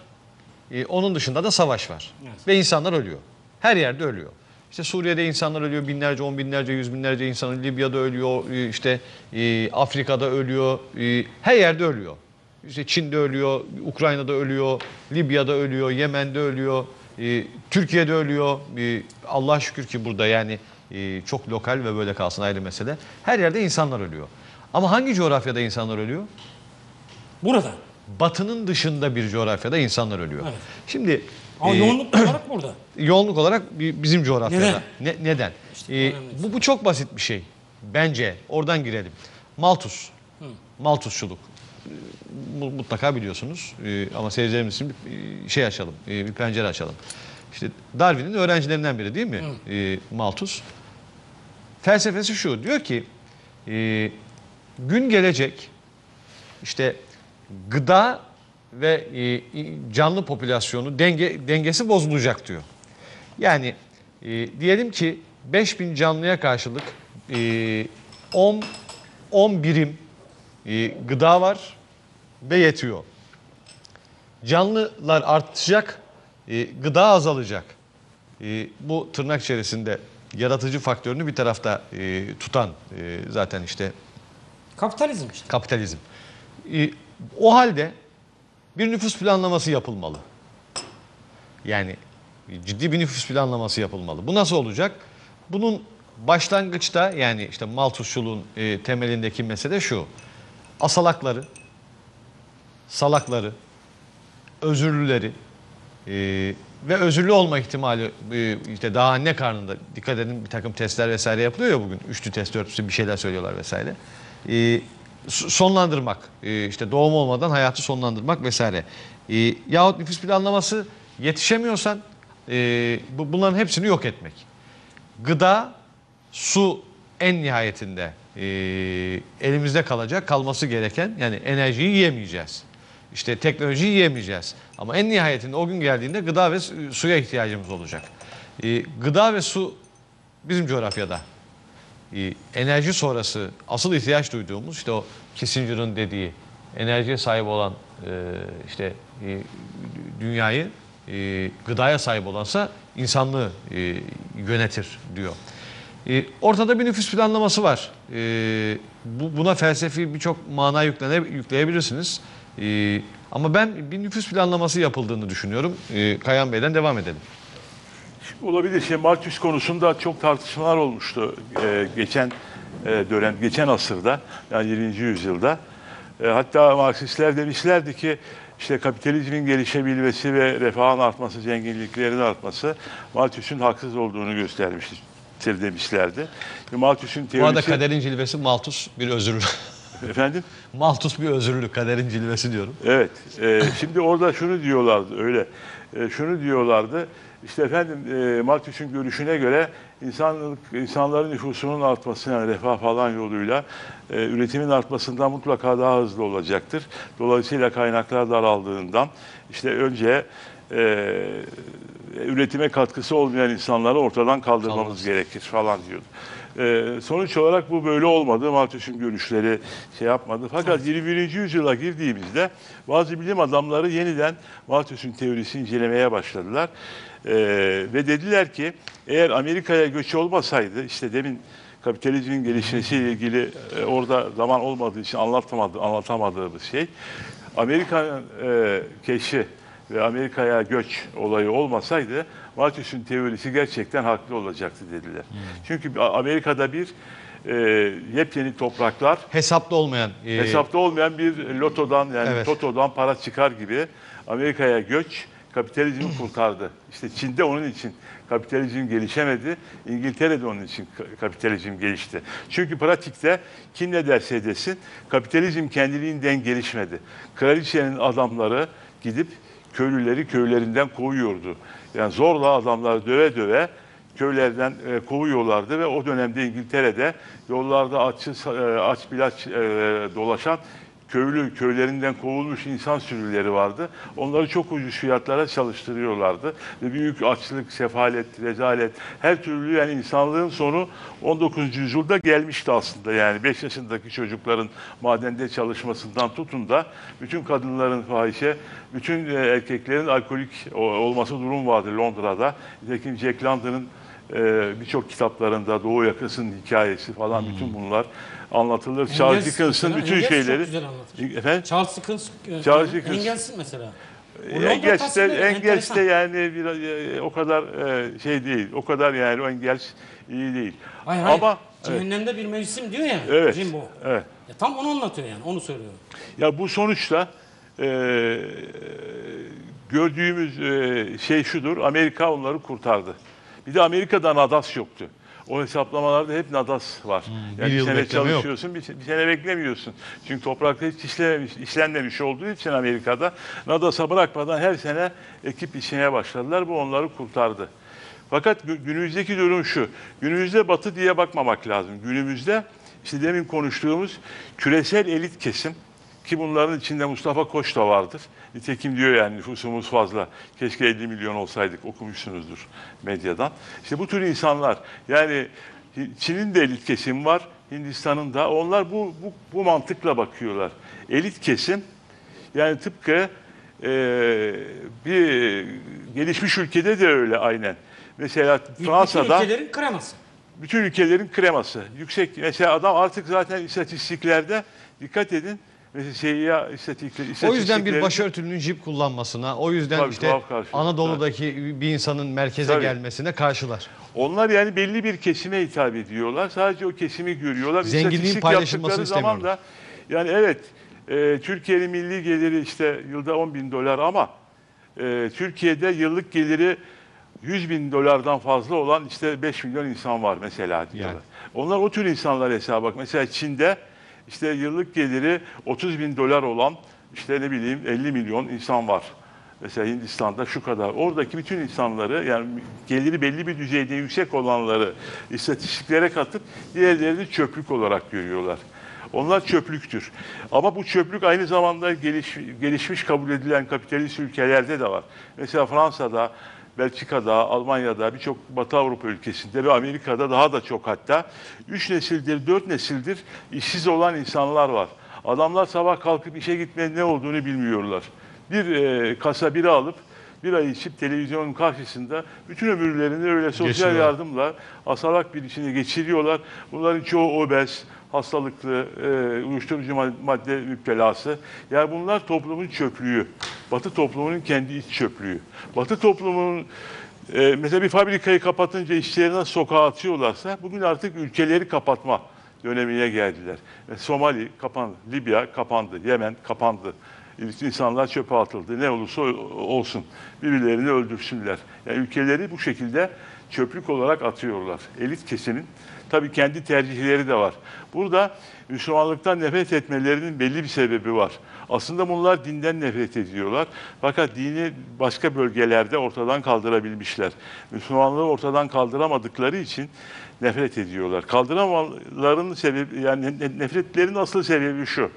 E, onun dışında da savaş var. Evet. Ve insanlar ölüyor. Her yerde ölüyor. İşte Suriye'de insanlar ölüyor. Binlerce, on binlerce, yüz binlerce insan. Libya'da ölüyor. e, işte e, Afrika'da ölüyor. e, her yerde ölüyor. İşte Çin'de ölüyor. Ukrayna'da ölüyor. Libya'da ölüyor. Yemen'de ölüyor. e, Türkiye'de ölüyor. E, Allah şükür ki burada yani e, çok lokal ve böyle kalsın ayrı mesele. Her yerde insanlar ölüyor. Ama hangi coğrafyada insanlar ölüyor? Burada. Batının dışında bir coğrafyada insanlar ölüyor. Evet. Şimdi Ama Ee, yoğunluklu olarak burada. yoğunluk olarak bi- bizim coğrafyada. Neden? Ne, neden? İşte Ee, bu, bu çok basit bir şey. Bence oradan girelim. Malthus. Malthusçuluk. Ee, mu- Mutlaka biliyorsunuz. Ee, ama seyircilerimiz için bir şey açalım. e, Bir pencere açalım. İşte Darwin'in öğrencilerinden biri değil mi? Ee, Malthus. Felsefesi şu. Diyor ki e, gün gelecek işte gıda ve e, canlı popülasyonu denge dengesi bozulacak diyor. Yani e, diyelim ki 5000 canlıya karşılık e, 10 10 birim e, gıda var ve yetiyor. Canlılar artacak, e, gıda azalacak. E, bu tırnak içerisinde yaratıcı faktörünü bir tarafta e, tutan e, zaten işte Kapitalizm işte. kapitalizm. E, o halde bir nüfus planlaması yapılmalı. Yani ciddi bir nüfus planlaması yapılmalı. Bu nasıl olacak? Bunun başlangıçta yani işte Malthusçuluğun e, temelindeki mesele şu. Asalakları, salakları, özürlüleri e, ve özürlü olma ihtimali e, işte daha anne karnında dikkat edin bir takım testler vesaire yapılıyor ya bugün. Üçlü test, dörtlüsü bir şeyler söylüyorlar vesaire. E, sonlandırmak, e, işte doğum olmadan hayatı sonlandırmak vesaire. E, yahut nüfus planlaması yetişemiyorsan e, bu, bunların hepsini yok etmek. Gıda, su en nihayetinde e, elimizde kalacak, kalması gereken yani enerjiyi yiyemeyeceğiz. İşte teknolojiyi yiyemeyeceğiz. Ama en nihayetinde o gün geldiğinde gıda ve su- suya ihtiyacımız olacak. Gıda ve su bizim coğrafyada enerji sonrası asıl ihtiyaç duyduğumuz işte o Kissinger'ın dediği enerjiye sahip olan e, işte e, dünyayı e, gıdaya sahip olansa insanlığı yönetir diyor. Ortada bir nüfus planlaması var. Bu, buna felsefi birçok mana yükleyebilirsiniz. Ama ben bir nüfus planlaması yapıldığını düşünüyorum. Kayan Bey'den devam edelim. Olabilir. Şey, Malthus konusunda çok tartışmalar olmuştu e, geçen e, dönem, geçen asırda, yani 20. yüzyılda. E, hatta Marksistler demişlerdi ki işte kapitalizmin gelişebilmesi ve refahın artması, zenginliklerin artması Malthus'un haksız olduğunu göstermiştir demişlerdi. Malthus'un Bu arada teorisi... kaderin cilvesi Malthus bir özürlü. Efendim? Malthus bir özürlü, kaderin cilvesi diyorum. Evet. e, şimdi orada şunu diyorlardı öyle. E, şunu diyorlardı. İşte efendim e, Malthus'un görüşüne göre insanlık insanların nüfusunun artması yani refah falan yoluyla e, üretimin artmasından mutlaka daha hızlı olacaktır. Dolayısıyla kaynaklar daraldığından işte önce e, üretime katkısı olmayan insanları ortadan kaldırmamız Kaldırması. gerekir falan diyordu. Ee, sonuç olarak bu böyle olmadı. Malthus'un görüşleri şey yapmadı. Fakat 21. yüzyıla girdiğimizde bazı bilim adamları yeniden Malthus'un teorisini incelemeye başladılar. Ee, ve dediler ki eğer Amerika'ya göç olmasaydı işte demin kapitalizmin gelişmesiyle ilgili e, orada zaman olmadığı için anlatamadı, anlatamadığımız şey Amerika'nın e, keşfi ve Amerika'ya göç olayı olmasaydı Malthus'un teorisi gerçekten haklı olacaktı dediler. Çünkü Amerika'da bir e, yepyeni topraklar Hesapta olmayan e, hesapta olmayan bir lotodan yani Evet. totodan para çıkar gibi Amerika'ya göç kapitalizmi kurtardı. İşte Çin'de onun için kapitalizm gelişemedi. İngiltere'de onun için ka- kapitalizm gelişti. Çünkü pratikte kim ne derse desin kapitalizm kendiliğinden gelişmedi. Kraliçenin adamları gidip köylüleri köylerinden kovuyordu. Yani zorla adamları döve döve köylerden e, kovuyorlardı ve o dönemde İngiltere'de yollarda açı, e, aç bilaç e, dolaşan köylü köylerinden kovulmuş insan sürüleri vardı. Onları çok ucuz fiyatlara çalıştırıyorlardı ve büyük açlık, sefalet, rezalet her türlü yani insanlığın sonu 19. yüzyılda gelmişti aslında. Yani 5 yaşındaki çocukların madende çalışmasından tutun da bütün kadınların fahişe, bütün e, erkeklerin alkolik olması durum vardı Londra'da. Nitekim Jack London'ın ee, birçok kitaplarında Doğu yakasının hikayesi falan bütün bunlar anlatılır. Charles Dickens'ın bütün Engels şeyleri. Çok güzel anlatır. Efendim? Charles Dickens, e, Charles Dickens. Engels'in mesela. Engels de, Engels de yani biraz, e, o kadar e, şey değil. O kadar yani o Engels iyi değil. Hayır hayır. Ama evet, Cehennemde bir mevsim diyor ya. Evet, Jimbo. evet. Ya tam onu anlatıyor yani. Onu söylüyor. Ya bu sonuçta e, gördüğümüz e, şey şudur. Amerika onları kurtardı. Bir de Amerika'da Nadas yoktu. O hesaplamalarda hep Nadas var. bir yani bir yıl sene yok. çalışıyorsun, bir, bir sene beklemiyorsun. Çünkü toprakta hiç işlememiş, işlenmemiş olduğu için Amerika'da Nadas'a bırakmadan her sene ekip işine başladılar. Bu onları kurtardı. Fakat gü- günümüzdeki durum şu. Günümüzde batı diye bakmamak lazım. Günümüzde işte demin konuştuğumuz küresel elit kesim ki bunların içinde Mustafa Koç da vardır. Nitekim diyor yani nüfusumuz fazla. Keşke 50 milyon olsaydık okumuşsunuzdur medyadan. İşte bu tür insanlar yani Çin'in de elit kesim var. Hindistan'ın da. Onlar bu, bu, bu mantıkla bakıyorlar. Elit kesim yani tıpkı e, bir gelişmiş ülkede de öyle aynen. Mesela Fransa'da Bütün ülkelerin kreması. bütün ülkelerin kreması. Yüksek mesela adam artık zaten istatistiklerde dikkat edin. Mesela CIA istatistikleri, O yüzden bir başörtülünün jip kullanmasına, o yüzden Tabii, işte tuhaf karşılar. Anadolu'daki bir insanın merkeze Tabii. gelmesine karşılar. Onlar yani belli bir kesime hitap ediyorlar. Sadece o kesimi görüyorlar. Zenginliğin İstatistik paylaşılmasını yaptıkları zaman da yani evet e, Türkiye'nin milli geliri işte yılda 10 bin dolar ama e, Türkiye'de yıllık geliri 100 bin dolardan fazla olan işte 5 milyon insan var mesela diyorlar. Yani. Onlar o tür insanlar hesaba bak. Mesela Çin'de işte yıllık geliri 30 bin dolar olan işte ne bileyim 50 milyon insan var. Mesela Hindistan'da şu kadar. Oradaki bütün insanları yani geliri belli bir düzeyde yüksek olanları istatistiklere katıp diğerlerini çöplük olarak görüyorlar. Onlar çöplüktür. Ama bu çöplük aynı zamanda geliş, gelişmiş kabul edilen kapitalist ülkelerde de var. Mesela Fransa'da, Belçika'da, Almanya'da, birçok Batı Avrupa ülkesinde ve Amerika'da daha da çok hatta. Üç nesildir, dört nesildir işsiz olan insanlar var. Adamlar sabah kalkıp işe gitmenin ne olduğunu bilmiyorlar. Bir e, kasa biri alıp bir ay içip televizyonun karşısında bütün ömürlerini öyle sosyal Geçiriyorlar. yardımla asalak bir içine geçiriyorlar. Bunların çoğu obez, hastalıklı, e, uyuşturucu ma- madde müptelası. Yani bunlar toplumun çöplüğü. Batı toplumunun kendi iç çöplüğü. Batı toplumunun e, mesela bir fabrikayı kapatınca işçilerine sokağa atıyorlarsa bugün artık ülkeleri kapatma dönemine geldiler. E, Somali kapandı, Libya kapandı, Yemen kapandı. İnsanlar çöpe atıldı. Ne olursa olsun. Birilerini öldürsünler. Yani ülkeleri bu şekilde çöplük olarak atıyorlar. Elit kesimin tabii kendi tercihleri de var. Burada Müslümanlıktan nefret etmelerinin belli bir sebebi var. Aslında bunlar dinden nefret ediyorlar. Fakat dini başka bölgelerde ortadan kaldırabilmişler. Müslümanlığı ortadan kaldıramadıkları için nefret ediyorlar. Kaldıramalarının sebebi yani ne- nefretlerin asıl sebebi şu.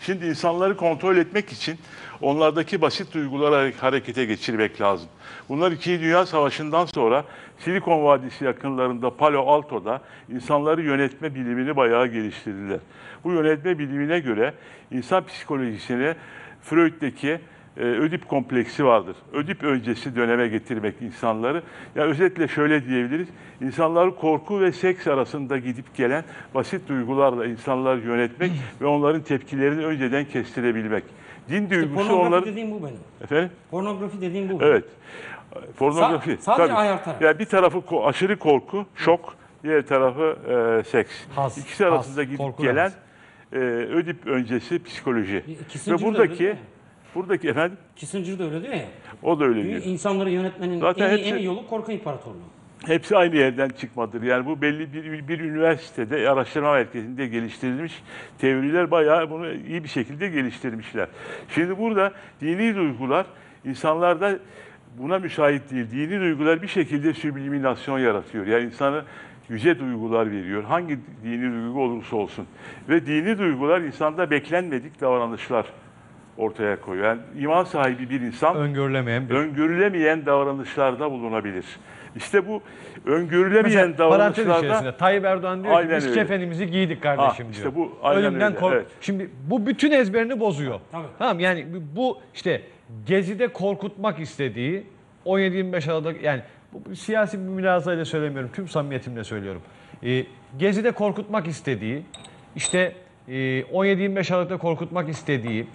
Şimdi insanları kontrol etmek için onlardaki basit duyguları harekete geçirmek lazım. Bunlar İkinci Dünya Savaşı'ndan sonra Silikon Vadisi yakınlarında Palo Alto'da insanları yönetme bilimini bayağı geliştirdiler. Bu yönetme bilimine göre insan psikolojisini Freud'deki e, Ödip kompleksi vardır. Ödip öncesi döneme getirmek insanları. Ya özetle şöyle diyebiliriz. İnsanları korku ve seks arasında gidip gelen basit duygularla insanları yönetmek ve onların tepkilerini önceden kestirebilmek. Din duygusu Pornografi onların... dediğim bu benim. Efendim? Pornografi dediğim bu. Evet. Pornografi. Sa- sadece tabii. ayartarak. Yani bir tarafı ko- aşırı korku, şok, diğer tarafı e, seks. Haz, İkisi arasında gidip korku gelen e, Ödip öncesi psikoloji. Kissinger Ve buradaki buradaki efendim Kissinger de öyle diyor ya. o da öyle diyor. insanları yönetmenin Zaten en, hepsi- en iyi yolu korku imparatorluğu. Hepsi aynı yerden çıkmadır. Yani bu belli bir, bir üniversitede, araştırma merkezinde geliştirilmiş teoriler bayağı bunu iyi bir şekilde geliştirmişler. Şimdi burada dini duygular insanlarda buna müsait değil. Dini duygular bir şekilde sübliminasyon yaratıyor. Yani insana yüce duygular veriyor. Hangi dini duygu olursa olsun. Ve dini duygular insanda beklenmedik davranışlar ortaya koyuyor. Yani iman sahibi bir insan Öngörülemeyen bir öngörülemeyen davranışlarda bulunabilir. İşte bu öngörülemeyen Mesela parantez davranışlarda içerisinde Tayyip Erdoğan diyor ki biz kefenimizi giydik kardeşim Ha, diyor. işte bu aynen Ölümden öyle, kork. evet. Şimdi bu bütün ezberini bozuyor. Tabii. Tamam yani bu işte Gezi'de korkutmak istediği 17-25 Aralık yani bu, siyasi bir münazayla söylemiyorum. Tüm samimiyetimle söylüyorum. Ee, Gezi'de korkutmak istediği işte e, 17-25 Aralık'ta korkutmak istediği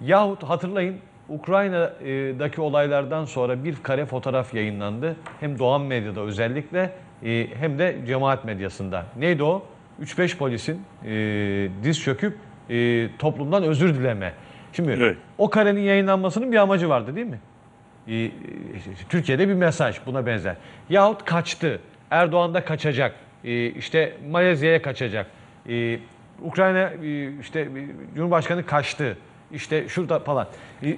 yahut hatırlayın Ukrayna'daki olaylardan sonra bir kare fotoğraf yayınlandı. Hem Doğan medyada özellikle e, hem de cemaat medyasında. Neydi o? 3-5 polisin e, diz çöküp e, toplumdan özür dileme. Şimdi Evet. o karenin yayınlanmasının bir amacı vardı değil mi? e, Türkiye'de bir mesaj buna benzer. Yahut kaçtı. Erdoğan da kaçacak. E, işte Malezya'ya kaçacak. E, Ukrayna e, işte Cumhurbaşkanı kaçtı. İşte şurada falan.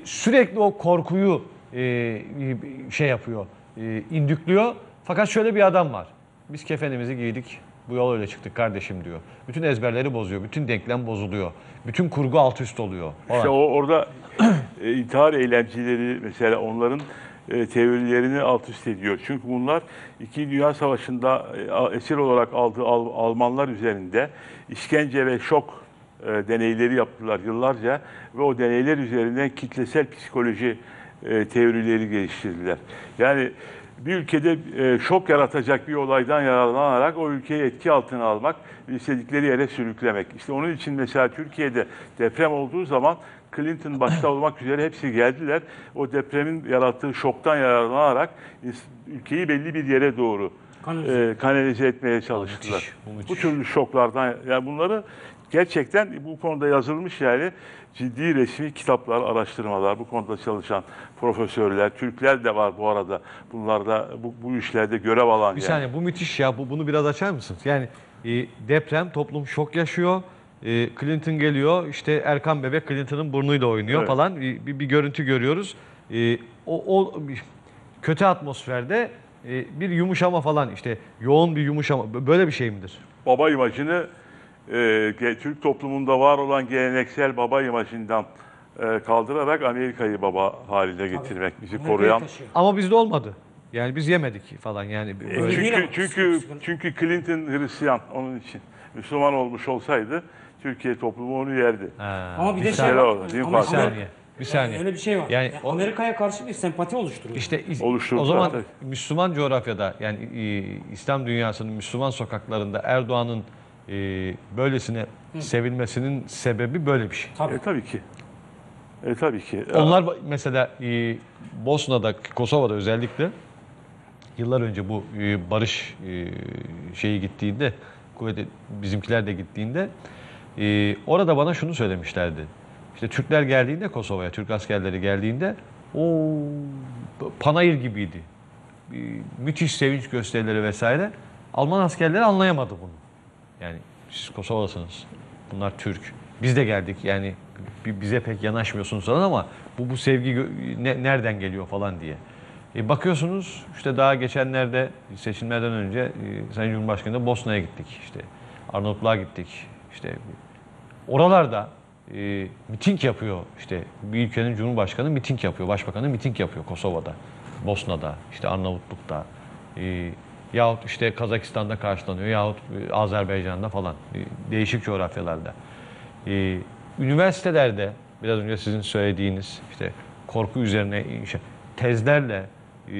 Sürekli o korkuyu e, şey yapıyor. E, indüklüyor. Fakat şöyle bir adam var. Biz kefenimizi giydik. Bu yol öyle çıktık kardeşim diyor. Bütün ezberleri bozuyor. Bütün denklem bozuluyor. Bütün kurgu alt üst oluyor. falan. İşte o orada e, intihar eylemcileri mesela onların e, teorilerini alt üst ediyor. Çünkü bunlar İkinci Dünya Savaşı'nda e, esir olarak aldığı Al- Almanlar üzerinde işkence ve şok e, deneyleri yaptılar yıllarca ve o deneyler üzerinden kitlesel psikoloji e, teorileri geliştirdiler. Yani bir ülkede e, şok yaratacak bir olaydan yararlanarak o ülkeyi etki altına almak, istedikleri yere sürüklemek. İşte onun için mesela Türkiye'de deprem olduğu zaman Clinton başta olmak üzere hepsi geldiler. O depremin yarattığı şoktan yararlanarak ülkeyi belli bir yere doğru Kanalize. e, kanalize etmeye çalıştılar. müthiş, bu bu, müthiş. türlü şoklardan yani bunları gerçekten bu konuda yazılmış yani ciddi resmi kitaplar, araştırmalar, bu konuda çalışan profesörler, Türkler de var bu arada. Bunlarda bu, bu işlerde görev alan Bir yani. saniye bu müthiş ya. Bu, bunu biraz açar mısınız? Yani e, deprem toplum şok yaşıyor. E, Clinton geliyor. işte Erkan Bebek Clinton'ın burnuyla oynuyor Evet. falan. E, bir, bir görüntü görüyoruz. E, o, o kötü atmosferde e, bir yumuşama falan işte yoğun bir yumuşama. Böyle bir şey midir? Baba imajını e, Türk toplumunda var olan geleneksel baba imajından e, kaldırarak Amerika'yı baba haline getirmek, bizi koruyan. Ama bizde olmadı. Yani biz yemedik falan yani. Böyle. Değil Çünkü çünkü çünkü Clinton Hristiyan onun için. Müslüman olmuş olsaydı Türkiye toplumu onu yerdi. Ha, Ama bir de şey var. orada, değil mi? Ama Bir saniye. Bir saniye. Öyle bir şey var. Yani Yani Amerika'ya karşı bir sempati oluşturuyor. İşte Oluşturdular, o zaman tabii. Müslüman coğrafyada yani e, İslam dünyasının Müslüman sokaklarında Erdoğan'ın e, böylesine sevilmesinin sebebi böyle bir şey. Tabii. E tabii ki. E tabii ki. Onlar mesela e, Bosna'da, Kosova'da özellikle yıllar önce bu e, barış e, şeyi gittiğinde, kuvveti bizimkiler de gittiğinde e, orada bana şunu söylemişlerdi. İşte Türkler geldiğinde Kosova'ya, Türk askerleri geldiğinde o panayır gibiydi. E, müthiş sevinç gösterileri vesaire. Alman askerleri anlayamadı bunu. Yani siz Kosova'lısınız. Bunlar Türk. Biz de geldik. Yani bi- bize pek yanaşmıyorsunuz falan ama bu bu sevgi ne- nereden geliyor falan diye. E bakıyorsunuz işte daha geçenlerde seçimlerden önce e, Sayın Cumhurbaşkanı Bosna'ya gittik. işte Arnavutluğa gittik. İşte oralarda e, miting yapıyor. işte bir ülkenin Cumhurbaşkanı miting yapıyor. Başbakanı miting yapıyor Kosova'da, Bosna'da, işte Arnavutluk'ta. E, yahut işte Kazakistan'da karşılanıyor yahut e, Azerbaycan'da falan. E, değişik coğrafyalarda. E, üniversitelerde biraz önce sizin söylediğiniz işte korku üzerine tezlerle e,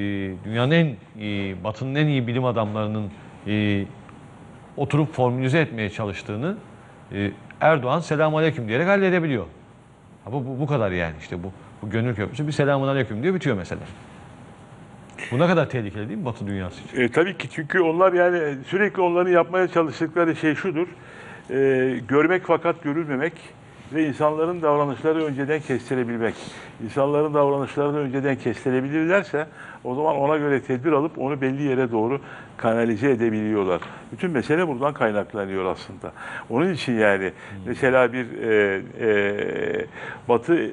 dünyanın en iyi, batının en iyi bilim adamlarının e, oturup formülize etmeye çalıştığını e, Erdoğan selamun aleyküm diyerek halledebiliyor. Ha, bu, bu, bu kadar yani işte bu, bu gönül köprüsü bir selamun aleyküm diyor bitiyor mesele. Bu ne kadar tehlikeli değil mi Batı dünyası için? E, tabii ki çünkü onlar yani sürekli onların yapmaya çalıştıkları şey şudur. E, görmek fakat görülmemek ve insanların davranışları önceden kestirebilmek. İnsanların davranışlarını önceden kestirebilirlerse o zaman ona göre tedbir alıp onu belli yere doğru kanalize edebiliyorlar. Bütün mesele buradan kaynaklanıyor aslında. Onun için yani mesela bir e, e, Batı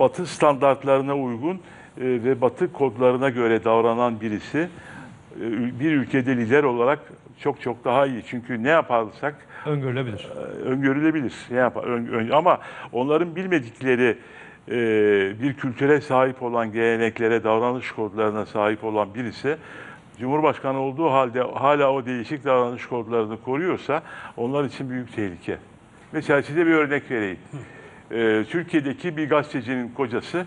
Batı standartlarına uygun ve Batı kodlarına göre davranan birisi e, bir ülkede lider olarak çok çok daha iyi. Çünkü ne yaparsak Öngörülebilir. e, öngörülebilir. Ne yapar? ama onların bilmedikleri e, bir kültüre sahip olan geleneklere, davranış kodlarına sahip olan birisi Cumhurbaşkanı olduğu halde hala o değişik davranış kodlarını koruyorsa onlar için büyük tehlike. Mesela size bir örnek vereyim. E, Türkiye'deki bir gazetecinin kocası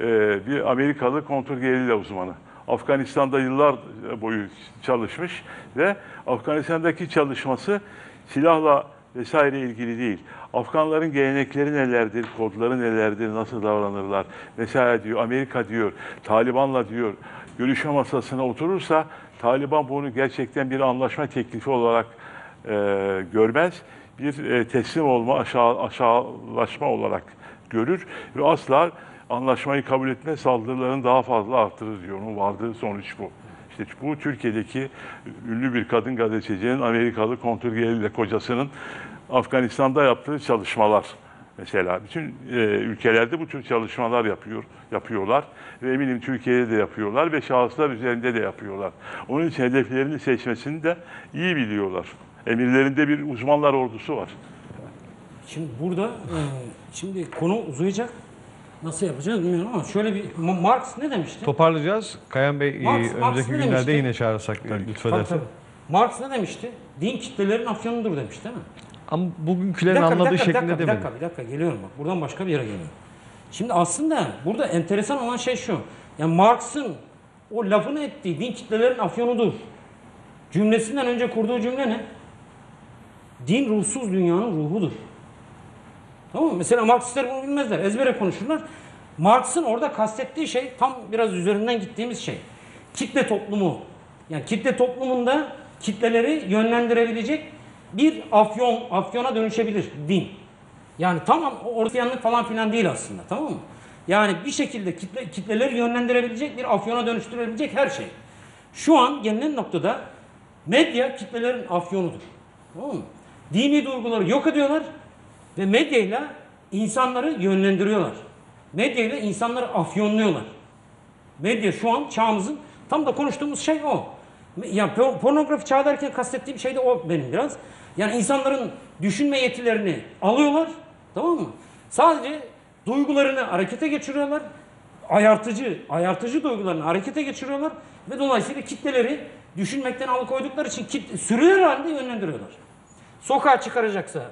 e, bir Amerikalı kontrgerilla uzmanı. Afganistan'da yıllar boyu çalışmış ve Afganistan'daki çalışması silahla vesaire ilgili değil. Afganların gelenekleri nelerdir, kodları nelerdir, nasıl davranırlar. Mesela diyor Amerika diyor, Taliban'la diyor görüşme masasına oturursa Taliban bunu gerçekten bir anlaşma teklifi olarak e, görmez. Bir e, teslim olma, aşağı, aşağılaşma olarak görür ve asla anlaşmayı kabul etme saldırılarını daha fazla arttırır diyor. Onun vardığı sonuç bu. İşte bu Türkiye'deki ünlü bir kadın gazetecinin Amerikalı kontrgeriyle kocasının Afganistan'da yaptığı çalışmalar mesela. Bütün e, ülkelerde bu tür çalışmalar yapıyor, yapıyorlar ve eminim Türkiye'de de yapıyorlar ve şahıslar üzerinde de yapıyorlar. Onun için hedeflerini seçmesini de iyi biliyorlar. Emirlerinde bir uzmanlar ordusu var. Şimdi burada e, şimdi konu uzayacak. Nasıl yapacağız bilmiyorum ama şöyle bir Ma- Marx ne demişti? Toparlayacağız. Kayan Bey Marx- e, Marx önümüzdeki ne günlerde demişti? yine lütfederseniz. tabii. Marx ne demişti? Din kitlelerin afyonudur demiş değil mi? Ama bugünkülerin dakika, anladığı dakika, şeklinde dakika, bir demedi. dakika, bir dakika, geliyorum bak. Buradan başka bir yere geliyorum. Şimdi aslında burada enteresan olan şey şu. Yani Marx'ın o lafını ettiği din kitlelerin afyonudur. Cümlesinden önce kurduğu cümle ne? Din ruhsuz dünyanın ruhudur. Tamam mı? Mesela Marksistler bunu bilmezler. Ezbere konuşurlar. Marx'ın orada kastettiği şey tam biraz üzerinden gittiğimiz şey. Kitle toplumu. Yani kitle toplumunda kitleleri yönlendirebilecek bir afyon, afyona dönüşebilir din. Yani tamam o Hristiyanlık falan filan değil aslında tamam mı? Yani bir şekilde kitle, kitleleri yönlendirebilecek bir afyona dönüştürebilecek her şey. Şu an gelinen noktada medya kitlelerin afyonudur. Tamam mı? Dini duyguları yok ediyorlar ve medyayla insanları yönlendiriyorlar. Medyayla insanları afyonluyorlar. Medya şu an çağımızın tam da konuştuğumuz şey o. Ya por- pornografi çağı derken kastettiğim şey de o benim biraz. Yani insanların düşünme yetilerini alıyorlar. Tamam mı? Sadece duygularını harekete geçiriyorlar. Ayartıcı, ayartıcı duygularını harekete geçiriyorlar ve dolayısıyla kitleleri düşünmekten alıkoydukları için kit, sürüler halinde yönlendiriyorlar. Sokağa çıkaracaksa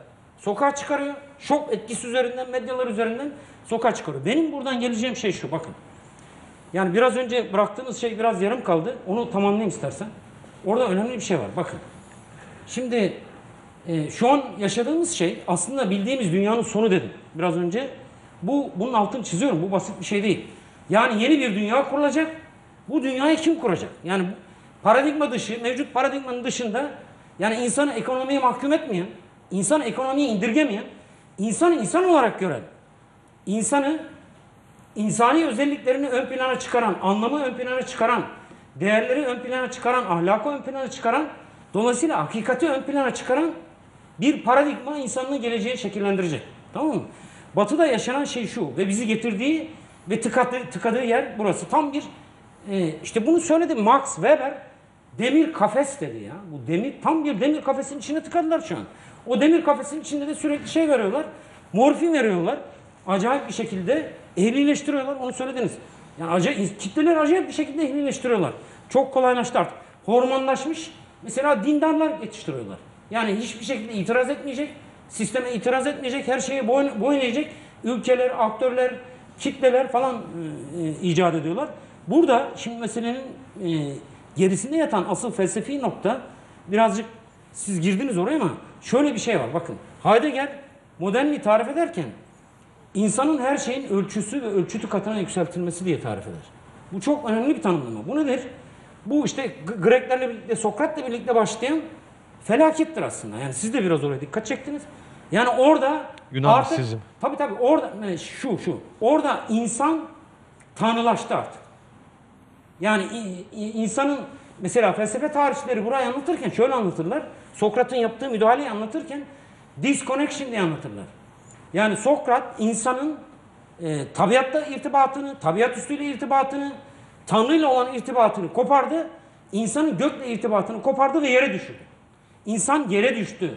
sokağa çıkarıyor. Şok etkisi üzerinden, medyalar üzerinden sokağa çıkarıyor. Benim buradan geleceğim şey şu bakın. Yani biraz önce bıraktığınız şey biraz yarım kaldı. Onu tamamlayayım istersen. Orada önemli bir şey var. Bakın. Şimdi e, şu an yaşadığımız şey aslında bildiğimiz dünyanın sonu dedim. Biraz önce. Bu bunun altını çiziyorum. Bu basit bir şey değil. Yani yeni bir dünya kurulacak. Bu dünyayı kim kuracak? Yani paradigma dışı, mevcut paradigmanın dışında yani insanı ekonomiye mahkum etmeyen, insanı ekonomiye indirgemeyen, insanı insan olarak gören, insanı insani özelliklerini ön plana çıkaran, anlamı ön plana çıkaran, değerleri ön plana çıkaran, ahlakı ön plana çıkaran, dolayısıyla hakikati ön plana çıkaran bir paradigma insanlığın geleceğini şekillendirecek. Tamam mı? Batı'da yaşanan şey şu ve bizi getirdiği ve tıkadığı, tıkadığı yer burası. Tam bir e, işte bunu söyledi Max Weber demir kafes dedi ya. Bu demir tam bir demir kafesin içine tıkadılar şu an. O demir kafesin içinde de sürekli şey veriyorlar. Morfin veriyorlar. Acayip bir şekilde ehlileştiriyorlar. Onu söylediniz. Yani acayip, kitleler acayip bir şekilde ehlileştiriyorlar. Çok kolaylaştı artık. Hormonlaşmış. Mesela dindarlar yetiştiriyorlar. Yani hiçbir şekilde itiraz etmeyecek. Sisteme itiraz etmeyecek. Her şeye boyun, boyun eğecek. Ülkeler, aktörler, kitleler falan e, e, icat ediyorlar. Burada şimdi meselenin e, gerisinde yatan asıl felsefi nokta birazcık siz girdiniz oraya ama şöyle bir şey var bakın. Heidegger modernliği tarif ederken insanın her şeyin ölçüsü ve ölçütü katına yükseltilmesi diye tarif eder. Bu çok önemli bir tanımlama. Bu nedir? Bu işte Greklerle birlikte, Sokrat'la birlikte başlayan felakettir aslında. Yani siz de biraz oraya dikkat çektiniz. Yani orada Yunanisizm. Tabii tabii orada şu şu. Orada insan tanrılaştı artık. Yani insanın mesela felsefe tarihçileri burayı anlatırken şöyle anlatırlar. Sokrat'ın yaptığı müdahaleyi anlatırken disconnection diye anlatırlar. Yani Sokrat insanın e, tabiatta irtibatını, tabiat üstüyle irtibatını, Tanrı ile olan irtibatını kopardı. İnsanın gökle irtibatını kopardı ve yere düşürdü. İnsan yere düştü.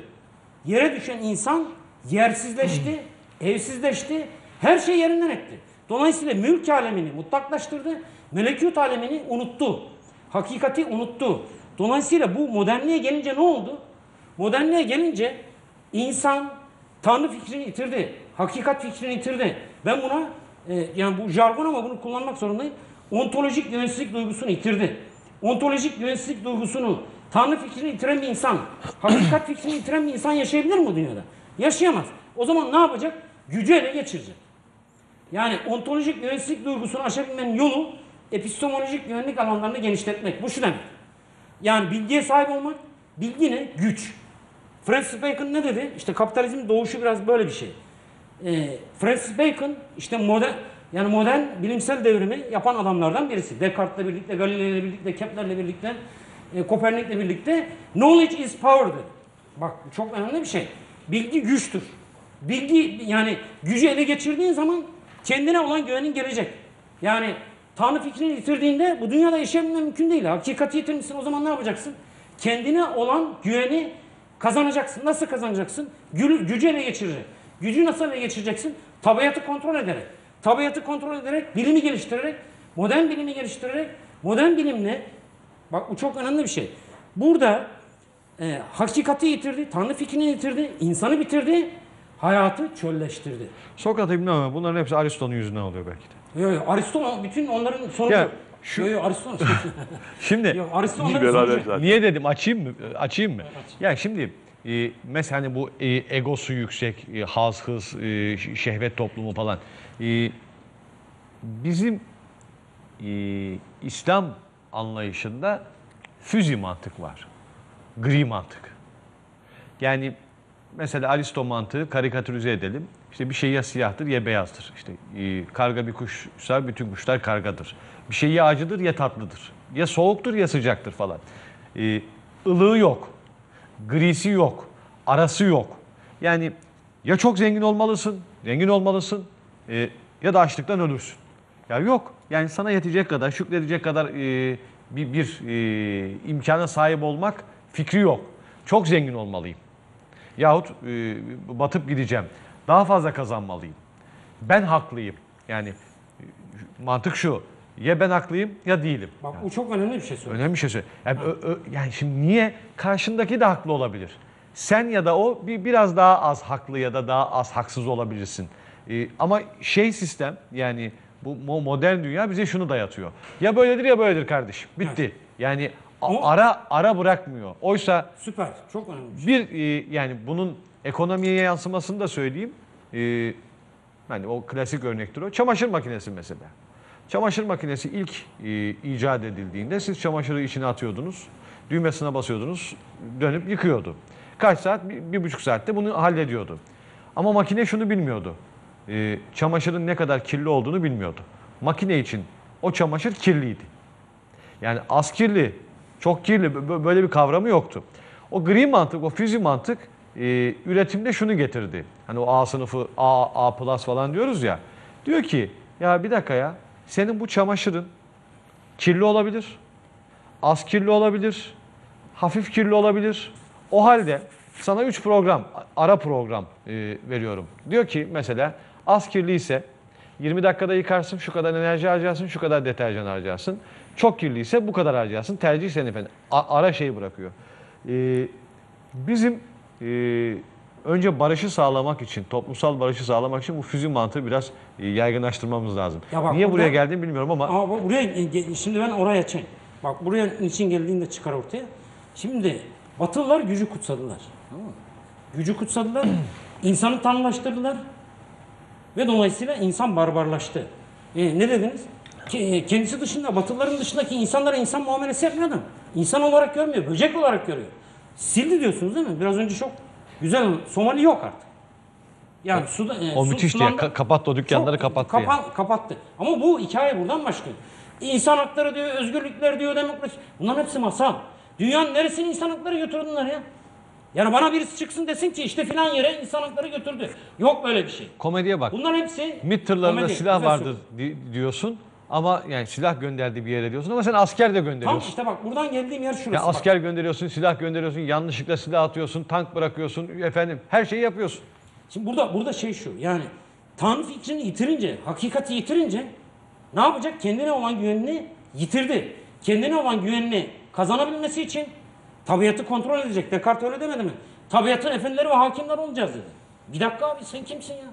Yere düşen insan yersizleşti, evsizleşti, her şey yerinden etti. Dolayısıyla mülk alemini mutlaklaştırdı, melekut alemini unuttu. Hakikati unuttu. Dolayısıyla bu modernliğe gelince ne oldu? Modernliğe gelince insan Tanrı fikrini yitirdi. Hakikat fikrini yitirdi. Ben buna e, yani bu jargon ama bunu kullanmak zorundayım. Ontolojik güvensizlik duygusunu yitirdi. Ontolojik güvensizlik duygusunu, Tanrı fikrini yitiren bir insan, hakikat fikrini yitiren bir insan yaşayabilir mi bu dünyada? Yaşayamaz. O zaman ne yapacak? Gücü ele geçirecek. Yani ontolojik güvensizlik duygusunu aşabilmenin yolu epistemolojik güvenlik alanlarını genişletmek. Bu şu demek. Yani bilgiye sahip olmak, bilgi ne? Güç. Francis Bacon ne dedi? İşte kapitalizmin doğuşu biraz böyle bir şey. Ee, Francis Bacon işte modern Yani modern bilimsel devrimi yapan adamlardan birisi. Descartes'le birlikte, Galileo'yla birlikte, Kepler'le birlikte, e, Kopernik'le birlikte knowledge is power dedi. Bak çok önemli bir şey. Bilgi güçtür. Bilgi yani gücü ele geçirdiğin zaman kendine olan güvenin gelecek. Yani Tanrı fikrini yitirdiğinde bu dünyada yaşayabilmen mümkün değil. Hakikati yitirmişsin o zaman ne yapacaksın? Kendine olan güveni kazanacaksın. Nasıl kazanacaksın? Gü- gücü ele geçirecek. Gücü nasıl ele geçireceksin? Tabiatı kontrol ederek. Tabiatı kontrol ederek, bilimi geliştirerek, modern bilimi geliştirerek, modern bilimle Bak bu çok önemli bir şey. Burada e, hakikati yitirdi, Tanrı fikrini yitirdi, insanı bitirdi, hayatı çölleştirdi. Sokrat'ı bilmem ama bunların hepsi Aristo'nun yüzünden oluyor belki de. Yo, yo, Aristo bütün onların sonucu. Ya, şu- Yo, yo, Aristo. Şimdi yo, Aristo onların sonucu. zaten. Niye dedim açayım mı? Açayım mı? Ya şimdi e, mesela hani bu e, egosu yüksek, e, haz, hız, e, şehvet toplumu falan. E, bizim e, İslam anlayışında füzi mantık var. Gri mantık. Yani mesela Aristo mantığı karikatürize edelim. İşte bir şey ya siyahtır ya beyazdır. İşte e, karga bir kuşsa bütün kuşlar kargadır. Bir şey ya acıdır ya tatlıdır. Ya soğuktur ya sıcaktır falan. E, ılığı yok. Grisi yok. Arası yok. Yani ya çok zengin olmalısın, zengin olmalısın e, ya da açlıktan ölürsün. Ya yok. Yani sana yetecek kadar, şükredecek kadar e, bir, bir e, imkana sahip olmak fikri yok. Çok zengin olmalıyım. Yahut e, batıp gideceğim. Daha fazla kazanmalıyım. Ben haklıyım. Yani mantık şu. Ya ben haklıyım ya değilim. Bak bu çok önemli bir şey söylüyor. Önemli bir şey söyle. Yani, ö- ö- yani şimdi niye karşındaki de haklı olabilir? Sen ya da o bir biraz daha az haklı ya da daha az haksız olabilirsin. Ee, ama şey sistem yani bu mo- modern dünya bize şunu dayatıyor. Ya böyledir ya böyledir kardeşim. Bitti. Yani a- Ama- ara ara bırakmıyor. Oysa Süper. Çok önemli bir şey. bir e, yani bunun ekonomiye yansımasını da söyleyeyim. E, hani o klasik örnektir o. Çamaşır makinesi mesela. Çamaşır makinesi ilk e, icat edildiğinde siz çamaşırı içine atıyordunuz. Düğmesine basıyordunuz. Dönüp yıkıyordu. Kaç saat? Bir, bir buçuk saatte bunu hallediyordu. Ama makine şunu bilmiyordu. E, çamaşırın ne kadar kirli olduğunu bilmiyordu. Makine için o çamaşır kirliydi. Yani az kirli, çok kirli bö- bö- böyle bir kavramı yoktu. O gri mantık, o füzi mantık e, üretimde şunu getirdi. Hani o A sınıfı, A, A plus falan diyoruz ya. Diyor ki ya bir dakika ya senin bu çamaşırın kirli olabilir, az kirli olabilir, hafif kirli olabilir. O halde sana 3 program, ara program e, veriyorum. Diyor ki mesela az kirliyse 20 dakikada yıkarsın, şu kadar enerji harcarsın, şu kadar deterjan harcarsın. Çok kirliyse bu kadar harcarsın. Tercih senin efendim. A- ara şeyi bırakıyor. E, bizim e, önce barışı sağlamak için, toplumsal barışı sağlamak için bu füzi mantığı biraz e, yaygınlaştırmamız lazım. Ya bak Niye burada- buraya geldim bilmiyorum ama Ama bu- buraya şimdi ben oraya açayım. Bak buraya için geldiğinde çıkar ortaya. Şimdi Batılılar gücü kutsadılar. Tamam? Gücü kutsadılar. insanı tanrılaştırdılar. Ve dolayısıyla insan barbarlaştı. E, ne dediniz? E, Kendisi dışında, Batılıların dışındaki insanlara insan muamelesi yapmıyor adam. İnsan olarak görmüyor, böcek olarak görüyor. Sildi diyorsunuz değil mi? Biraz önce çok güzel. Somali yok artık. Yani suda, e, o su- müthişti ya. Ka- kapattı o dükkanları çok- kapattı. yani. kapa- Kapattı. Ama bu hikaye buradan başlıyor. İnsan hakları diyor, özgürlükler diyor, demokrasi. Bunların hepsi masal. Dünyanın neresine insan hakları götürdüler ya? Yani bana birisi çıksın desin ki işte filan yere insan hakları götürdü. Yok böyle bir şey. Komediye bak. Bunların hepsi MİT tırlarında komedi, silah vardır di- diyorsun ama yani silah gönderdi bir yere diyorsun ama sen asker de Tam gönderiyorsun. işte bak buradan geldiğim yer şurası. Ya bak. asker gönderiyorsun, silah gönderiyorsun, yanlışlıkla silah atıyorsun, tank bırakıyorsun, efendim her şeyi yapıyorsun. Şimdi burada burada şey şu yani Tanrı fikrini yitirince, hakikati yitirince ne yapacak? Kendine olan güvenini yitirdi. Kendine olan güvenini kazanabilmesi için tabiatı kontrol edecek. Descartes öyle demedi mi? Tabiatın efendileri ve hakimler olacağız dedi. Bir dakika abi sen kimsin ya?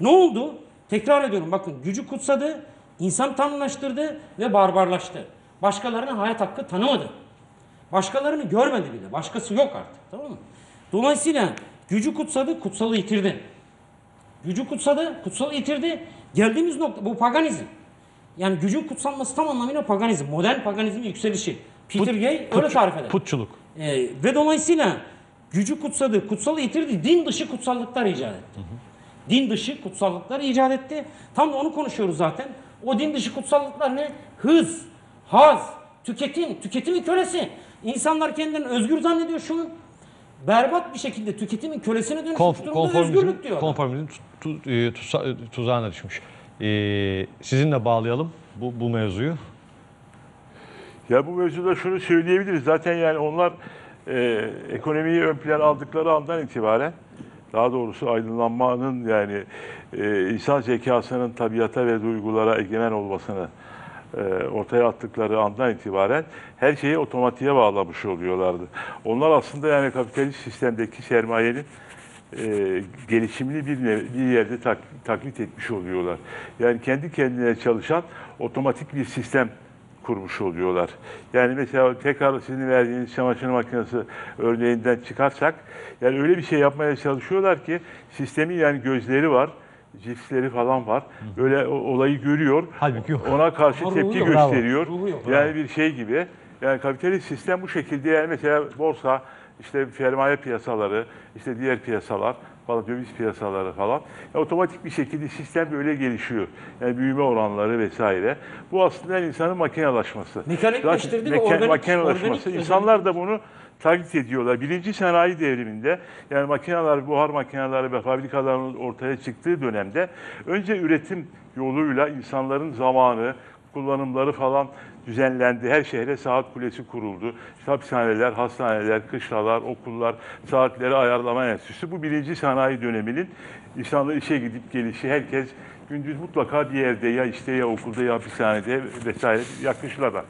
Ne oldu? Tekrar ediyorum bakın gücü kutsadı, insan tanrılaştırdı ve barbarlaştı. Başkalarına hayat hakkı tanımadı. Başkalarını görmedi bile. Başkası yok artık. Tamam mı? Dolayısıyla gücü kutsadı, kutsalı yitirdi. Gücü kutsadı, kutsalı yitirdi. Geldiğimiz nokta bu paganizm. Yani gücün kutsanması tam anlamıyla paganizm. Modern paganizmin yükselişi. Peter Gay öyle tarif eder. Putçuluk. Ee, ve dolayısıyla gücü kutsadı, kutsalı yitirdi. Din dışı kutsallıklar icat etti. din dışı kutsallıklar icat etti. Tam da onu konuşuyoruz zaten. O din dışı kutsallıklar ne? Hız, haz, tüketim, tüketimin kölesi. İnsanlar kendilerini özgür zannediyor şu an. Berbat bir şekilde tüketimin kölesine dönüşmüş Konf- durumda konformizm, özgürlük diyor. konformizm tu- tu- e, tuza- tuzağına düşmüş. Ee, sizinle bağlayalım bu, bu mevzuyu. Ya bu mevzuda şunu söyleyebiliriz. Zaten yani onlar e, ekonomiyi ön plana aldıkları andan itibaren daha doğrusu aydınlanmanın yani e, insan zekasının tabiata ve duygulara egemen olmasını e, ortaya attıkları andan itibaren her şeyi otomatiğe bağlamış oluyorlardı. Onlar aslında yani kapitalist sistemdeki sermayenin e, gelişimini bir, bir yerde tak- taklit etmiş oluyorlar. Yani kendi kendine çalışan otomatik bir sistem kurmuş oluyorlar. Yani mesela tekrar sizin verdiğiniz çamaşır makinesi örneğinden çıkarsak, yani öyle bir şey yapmaya çalışıyorlar ki sistemin yani gözleri var, cipsleri falan var. Böyle olayı görüyor. Halbuki yok. Ona karşı Ruhu tepki yok. gösteriyor. Ruhu yok. Yani bir şey gibi. Yani kapitalist sistem bu şekilde yani mesela borsa, işte sermaye piyasaları, işte diğer piyasalar falan, döviz piyasaları falan. Ya otomatik bir şekilde sistem böyle gelişiyor. Yani büyüme oranları vesaire. Bu aslında insanın makinalaşması. Mekanikleştirdi ve Zaten organik- makinalaşması. organik İnsanlar da bunu taklit ediyorlar. Birinci sanayi devriminde yani makineler, buhar makineleri ve fabrikaların ortaya çıktığı dönemde önce üretim yoluyla insanların zamanı, kullanımları falan düzenlendi. Her şehre saat kulesi kuruldu. İşte hapishaneler, hastaneler, kışlalar, okullar, saatleri ayarlama enstitüsü. Bu birinci sanayi döneminin insanlar işe gidip gelişi, herkes gündüz mutlaka bir yerde ya işte ya okulda ya hapishanede vesaire yakışlara.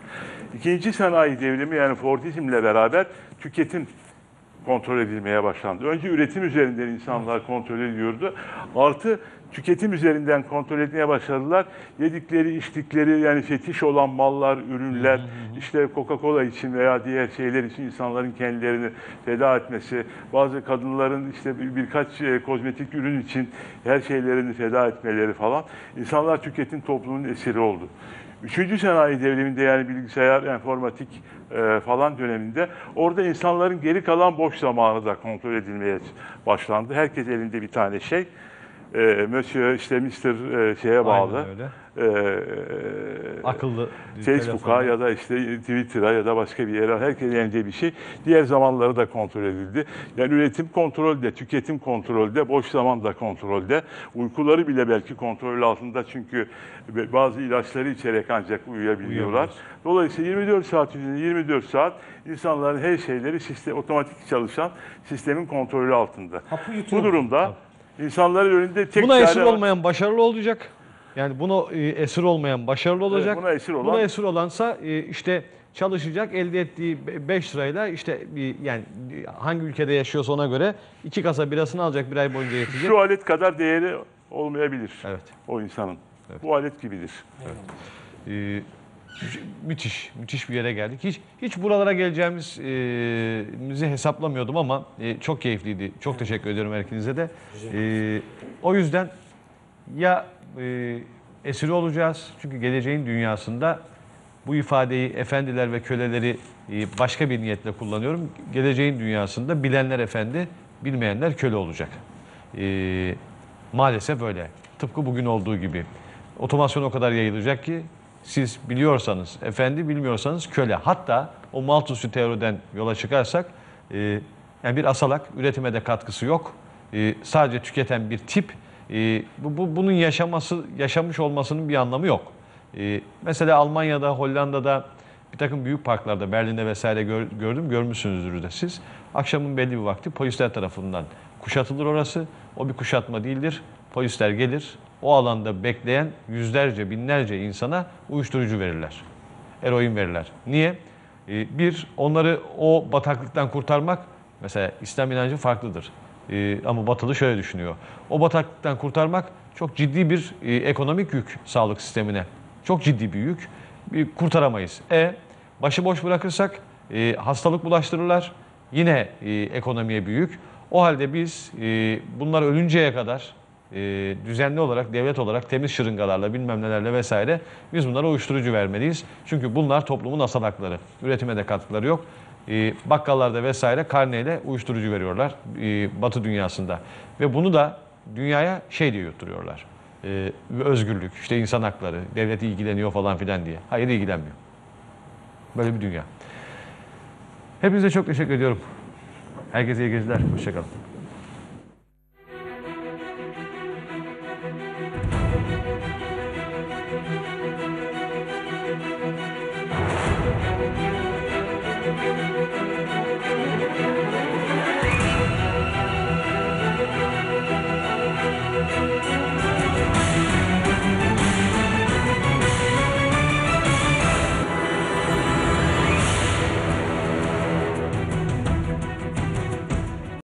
İkinci sanayi devrimi yani Fordizmle beraber tüketim kontrol edilmeye başlandı. Önce üretim üzerinden insanlar kontrol ediyordu. Artı tüketim üzerinden kontrol etmeye başladılar. Yedikleri, içtikleri yani fetiş olan mallar, ürünler, işte Coca-Cola için veya diğer şeyler için insanların kendilerini feda etmesi, bazı kadınların işte bir- birkaç e, kozmetik ürün için her şeylerini feda etmeleri falan. İnsanlar tüketim toplumunun esiri oldu. Üçüncü sanayi devriminde yani bilgisayar, informatik e, falan döneminde orada insanların geri kalan boş zamanı da kontrol edilmeye başlandı. Herkes elinde bir tane şey. E, Monsieur işte Mr. e, şeye bağlı. E, Akıllı Facebook'a ya da işte Twitter'a ya da başka bir yere herkesin elinde bir şey. Diğer zamanları da kontrol edildi. Yani üretim kontrolde, tüketim kontrolde, boş zaman da kontrolde. Uykuları bile belki kontrol altında çünkü bazı ilaçları içerek ancak uyuyabiliyorlar. Uyuyamıyoruz. Dolayısıyla 24 saat üzerinde 24 saat insanların her şeyleri sistem, otomatik çalışan sistemin kontrolü altında. Hapı yutuyor. Bu durumda insanların önünde tek Buna esir var. olmayan başarılı olacak. Yani bunu e, esir olmayan başarılı olacak. buna esir olan- Buna esir olansa e, işte çalışacak elde ettiği 5 lirayla işte bir yani hangi ülkede yaşıyorsa ona göre iki kasa birasını alacak bir ay boyunca yetecek. Şu alet kadar değeri olmayabilir Evet. o insanın. Bu alet gibidir. Ee, mü- müthiş, müthiş bir yere geldik. Hiç hiç buralara geleceğimizi hesaplamıyordum ama e, çok keyifliydi. Çok teşekkür ediyorum herkese de. Ee, o yüzden ya e, esiri olacağız çünkü geleceğin dünyasında bu ifadeyi efendiler ve köleleri e, başka bir niyetle kullanıyorum. Geleceğin dünyasında bilenler efendi, bilmeyenler köle olacak. Ee, maalesef öyle. Tıpkı bugün olduğu gibi. Otomasyon o kadar yayılacak ki siz biliyorsanız efendi, bilmiyorsanız köle. Hatta o Malthus'u teoriden yola çıkarsak e, yani bir asalak, üretime de katkısı yok. E, sadece tüketen bir tip. E, bu, bu- bunun yaşaması, yaşamış olmasının bir anlamı yok. E, mesela Almanya'da, Hollanda'da bir takım büyük parklarda, Berlin'de vesaire gör- gördüm, görmüşsünüzdür de siz. Akşamın belli bir vakti polisler tarafından kuşatılır orası. O bir kuşatma değildir. Polisler gelir, o alanda bekleyen yüzlerce, binlerce insana uyuşturucu verirler. Eroin verirler. Niye? Ee, Bir, onları o bataklıktan kurtarmak, mesela İslam inancı farklıdır. Ee, ama batılı şöyle düşünüyor. O bataklıktan kurtarmak çok ciddi bir e, ekonomik yük sağlık sistemine. Çok ciddi bir yük. Kurtaramayız. E, başıboş bırakırsak e, hastalık bulaştırırlar. Yine e, ekonomiye büyük. O halde biz bunlar ölünceye kadar e, düzenli olarak, devlet olarak temiz şırıngalarla bilmem nelerle vesaire biz bunlara uyuşturucu vermeliyiz. Çünkü bunlar toplumun asal hakları. Üretime de katkıları yok. E, bakkallarda vesaire karneyle uyuşturucu veriyorlar e, Batı dünyasında. Ve bunu da dünyaya şey diye yutturuyorlar. Ee, özgürlük, işte insan hakları, devlet ilgileniyor falan filan diye. Hayır ilgilenmiyor. Böyle bir dünya. Hepinize çok teşekkür ediyorum. Herkese iyi geceler. Hoşçakalın.